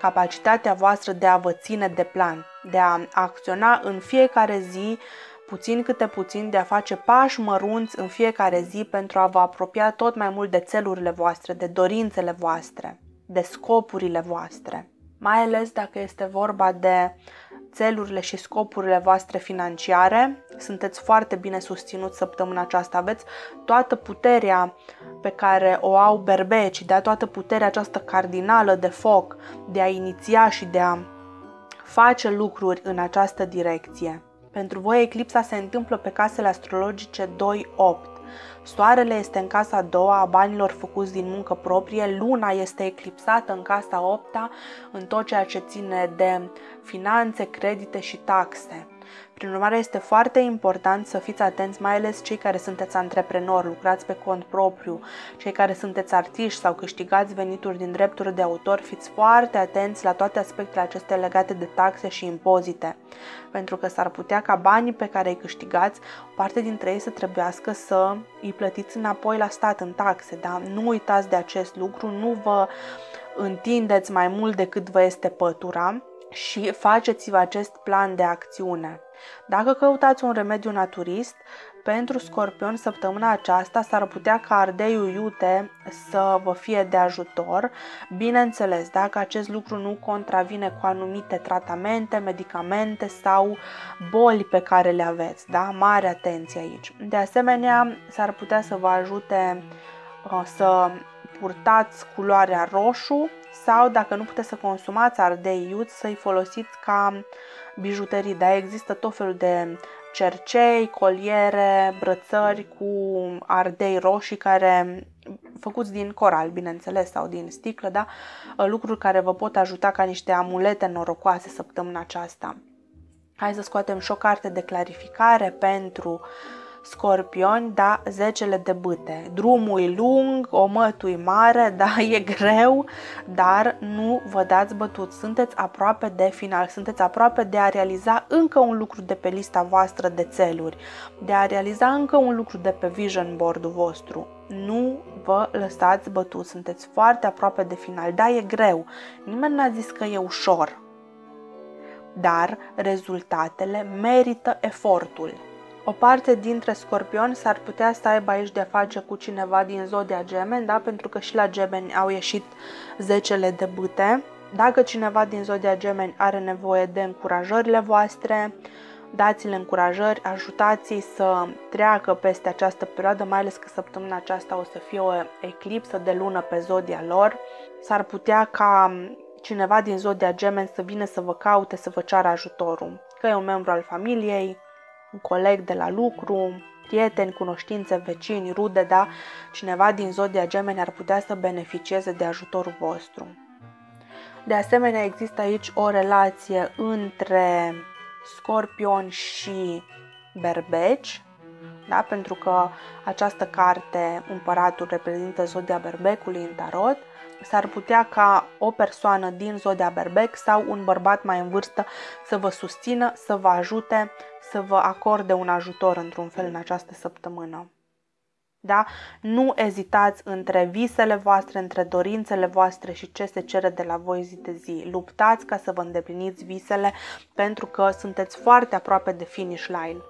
Speaker 1: capacitatea voastră de a vă ține de plan, de a acționa în fiecare zi puțin câte puțin de a face pași mărunți în fiecare zi pentru a vă apropia tot mai mult de țelurile voastre, de dorințele voastre, de scopurile voastre. Mai ales dacă este vorba de țelurile și scopurile voastre financiare, sunteți foarte bine susținut săptămâna aceasta, aveți toată puterea pe care o au berbecii, de toată puterea aceasta cardinală de foc, de a iniția și de a face lucruri în această direcție. Pentru voi eclipsa se întâmplă pe casele astrologice 2-8. Soarele este în casa a doua a banilor făcuți din muncă proprie, luna este eclipsată în casa 8 în tot ceea ce ține de finanțe, credite și taxe. Prin urmare, este foarte important să fiți atenți, mai ales cei care sunteți antreprenori, lucrați pe cont propriu, cei care sunteți artiști sau câștigați venituri din drepturi de autor, fiți foarte atenți la toate aspectele acestea legate de taxe și impozite, pentru că s-ar putea ca banii pe care îi câștigați, o parte dintre ei să trebuiască să îi plătiți înapoi la stat în taxe, da? Nu uitați de acest lucru, nu vă întindeți mai mult decât vă este pătura, și faceți-vă acest plan de acțiune. Dacă căutați un remediu naturist, pentru scorpion săptămâna aceasta s-ar putea ca ardeiul iute să vă fie de ajutor, bineînțeles dacă acest lucru nu contravine cu anumite tratamente, medicamente sau boli pe care le aveți, da? Mare atenție aici. De asemenea, s-ar putea să vă ajute uh, să purtați culoarea roșu sau dacă nu puteți să consumați ardei iut, să-i folosiți ca bijuterii. Da, există tot felul de cercei, coliere, brățări cu ardei roșii care făcuți din coral, bineînțeles, sau din sticlă, da? lucruri care vă pot ajuta ca niște amulete norocoase săptămâna aceasta. Hai să scoatem și o carte de clarificare pentru Scorpioni, da, zecele de bâte. Drumul e lung, omătul e mare, da, e greu, dar nu vă dați bătut. Sunteți aproape de final, sunteți aproape de a realiza încă un lucru de pe lista voastră de țeluri, de a realiza încă un lucru de pe vision board-ul vostru. Nu vă lăsați bătut, sunteți foarte aproape de final. Da, e greu. Nimeni n-a zis că e ușor, dar rezultatele merită efortul. O parte dintre scorpioni s-ar putea să aibă aici de-a face cu cineva din zodia gemeni, da? pentru că și la gemeni au ieșit zecele de bâte. Dacă cineva din zodia gemeni are nevoie de încurajările voastre, dați-le încurajări, ajutați-i să treacă peste această perioadă, mai ales că săptămâna aceasta o să fie o eclipsă de lună pe zodia lor. S-ar putea ca cineva din zodia gemeni să vină să vă caute, să vă ceară ajutorul, că e un membru al familiei, un coleg de la lucru, prieteni, cunoștințe, vecini, rude, da? Cineva din zodia gemeni ar putea să beneficieze de ajutorul vostru. De asemenea, există aici o relație între scorpion și berbeci, da? pentru că această carte, Împăratul, reprezintă zodia berbecului în tarot s-ar putea ca o persoană din zodia berbec sau un bărbat mai în vârstă să vă susțină, să vă ajute, să vă acorde un ajutor într-un fel în această săptămână. Da? Nu ezitați între visele voastre, între dorințele voastre și ce se cere de la voi zi de zi. Luptați ca să vă îndepliniți visele pentru că sunteți foarte aproape de finish line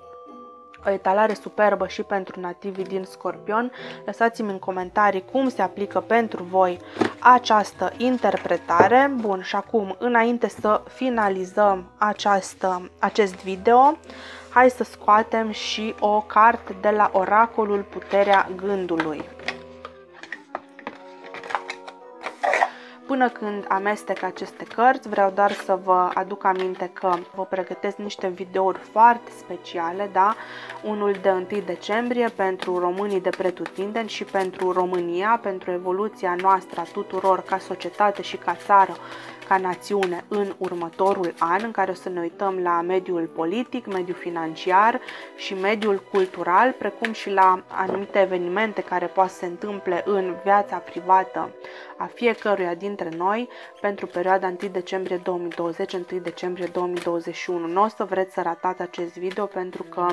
Speaker 1: o etalare superbă și pentru nativii din Scorpion. Lăsați-mi în comentarii cum se aplică pentru voi această interpretare. Bun, și acum, înainte să finalizăm această, acest video, hai să scoatem și o carte de la Oracolul Puterea Gândului. Până când amestec aceste cărți, vreau doar să vă aduc aminte că vă pregătesc niște videouri foarte speciale, da? Unul de 1 decembrie pentru românii de pretutindeni și pentru România, pentru evoluția noastră a tuturor ca societate și ca țară ca națiune în următorul an, în care o să ne uităm la mediul politic, mediul financiar și mediul cultural, precum și la anumite evenimente care poate să se întâmple în viața privată a fiecăruia dintre noi pentru perioada 1 decembrie 2020-1 decembrie 2021. Nu o să vreți să ratați acest video pentru că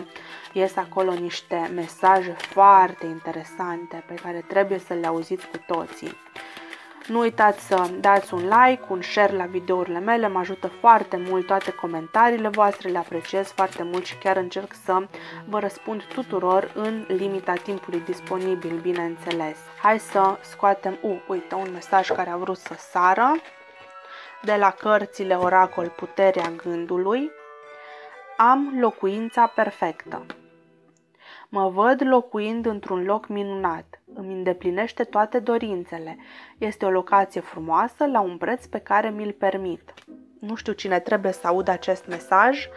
Speaker 1: ies acolo niște mesaje foarte interesante pe care trebuie să le auziți cu toții. Nu uitați să dați un like, un share la videourile mele, mă ajută foarte mult toate comentariile voastre, le apreciez foarte mult și chiar încerc să vă răspund tuturor în limita timpului disponibil, bineînțeles. Hai să scoatem, uh, uite, un mesaj care a vrut să sară de la cărțile Oracol Puterea Gândului. Am locuința perfectă. Mă văd locuind într-un loc minunat. Îmi îndeplinește toate dorințele. Este o locație frumoasă la un preț pe care mi-l permit. Nu știu cine trebuie să audă acest mesaj.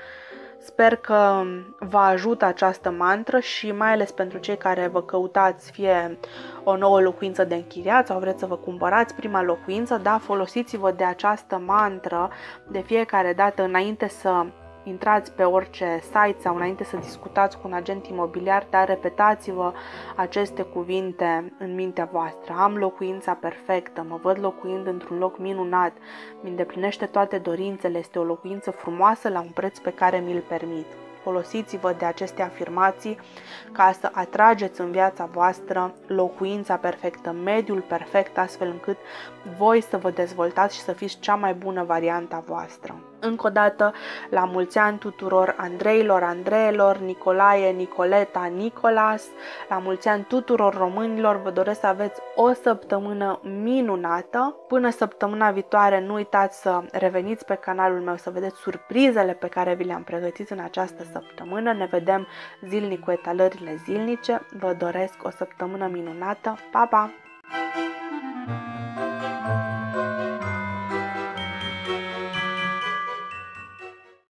Speaker 1: Sper că vă ajută această mantră și mai ales pentru cei care vă căutați fie o nouă locuință de închiriat sau vreți să vă cumpărați prima locuință, da, folosiți-vă de această mantră de fiecare dată înainte să intrați pe orice site sau înainte să discutați cu un agent imobiliar, dar repetați-vă aceste cuvinte în mintea voastră. Am locuința perfectă, mă văd locuind într-un loc minunat, mi îndeplinește toate dorințele, este o locuință frumoasă la un preț pe care mi-l permit. Folosiți-vă de aceste afirmații ca să atrageți în viața voastră locuința perfectă, mediul perfect, astfel încât voi să vă dezvoltați și să fiți cea mai bună variantă voastră. Încă o dată, la mulți ani tuturor Andreilor, Andreelor, Nicolae, Nicoleta, Nicolas, la mulți ani tuturor românilor, vă doresc să aveți o săptămână minunată. Până săptămâna viitoare, nu uitați să reveniți pe canalul meu să vedeți surprizele pe care vi le-am pregătit în această săptămână. Ne vedem zilnic cu etalările zilnice. Vă doresc o săptămână minunată. Pa, pa!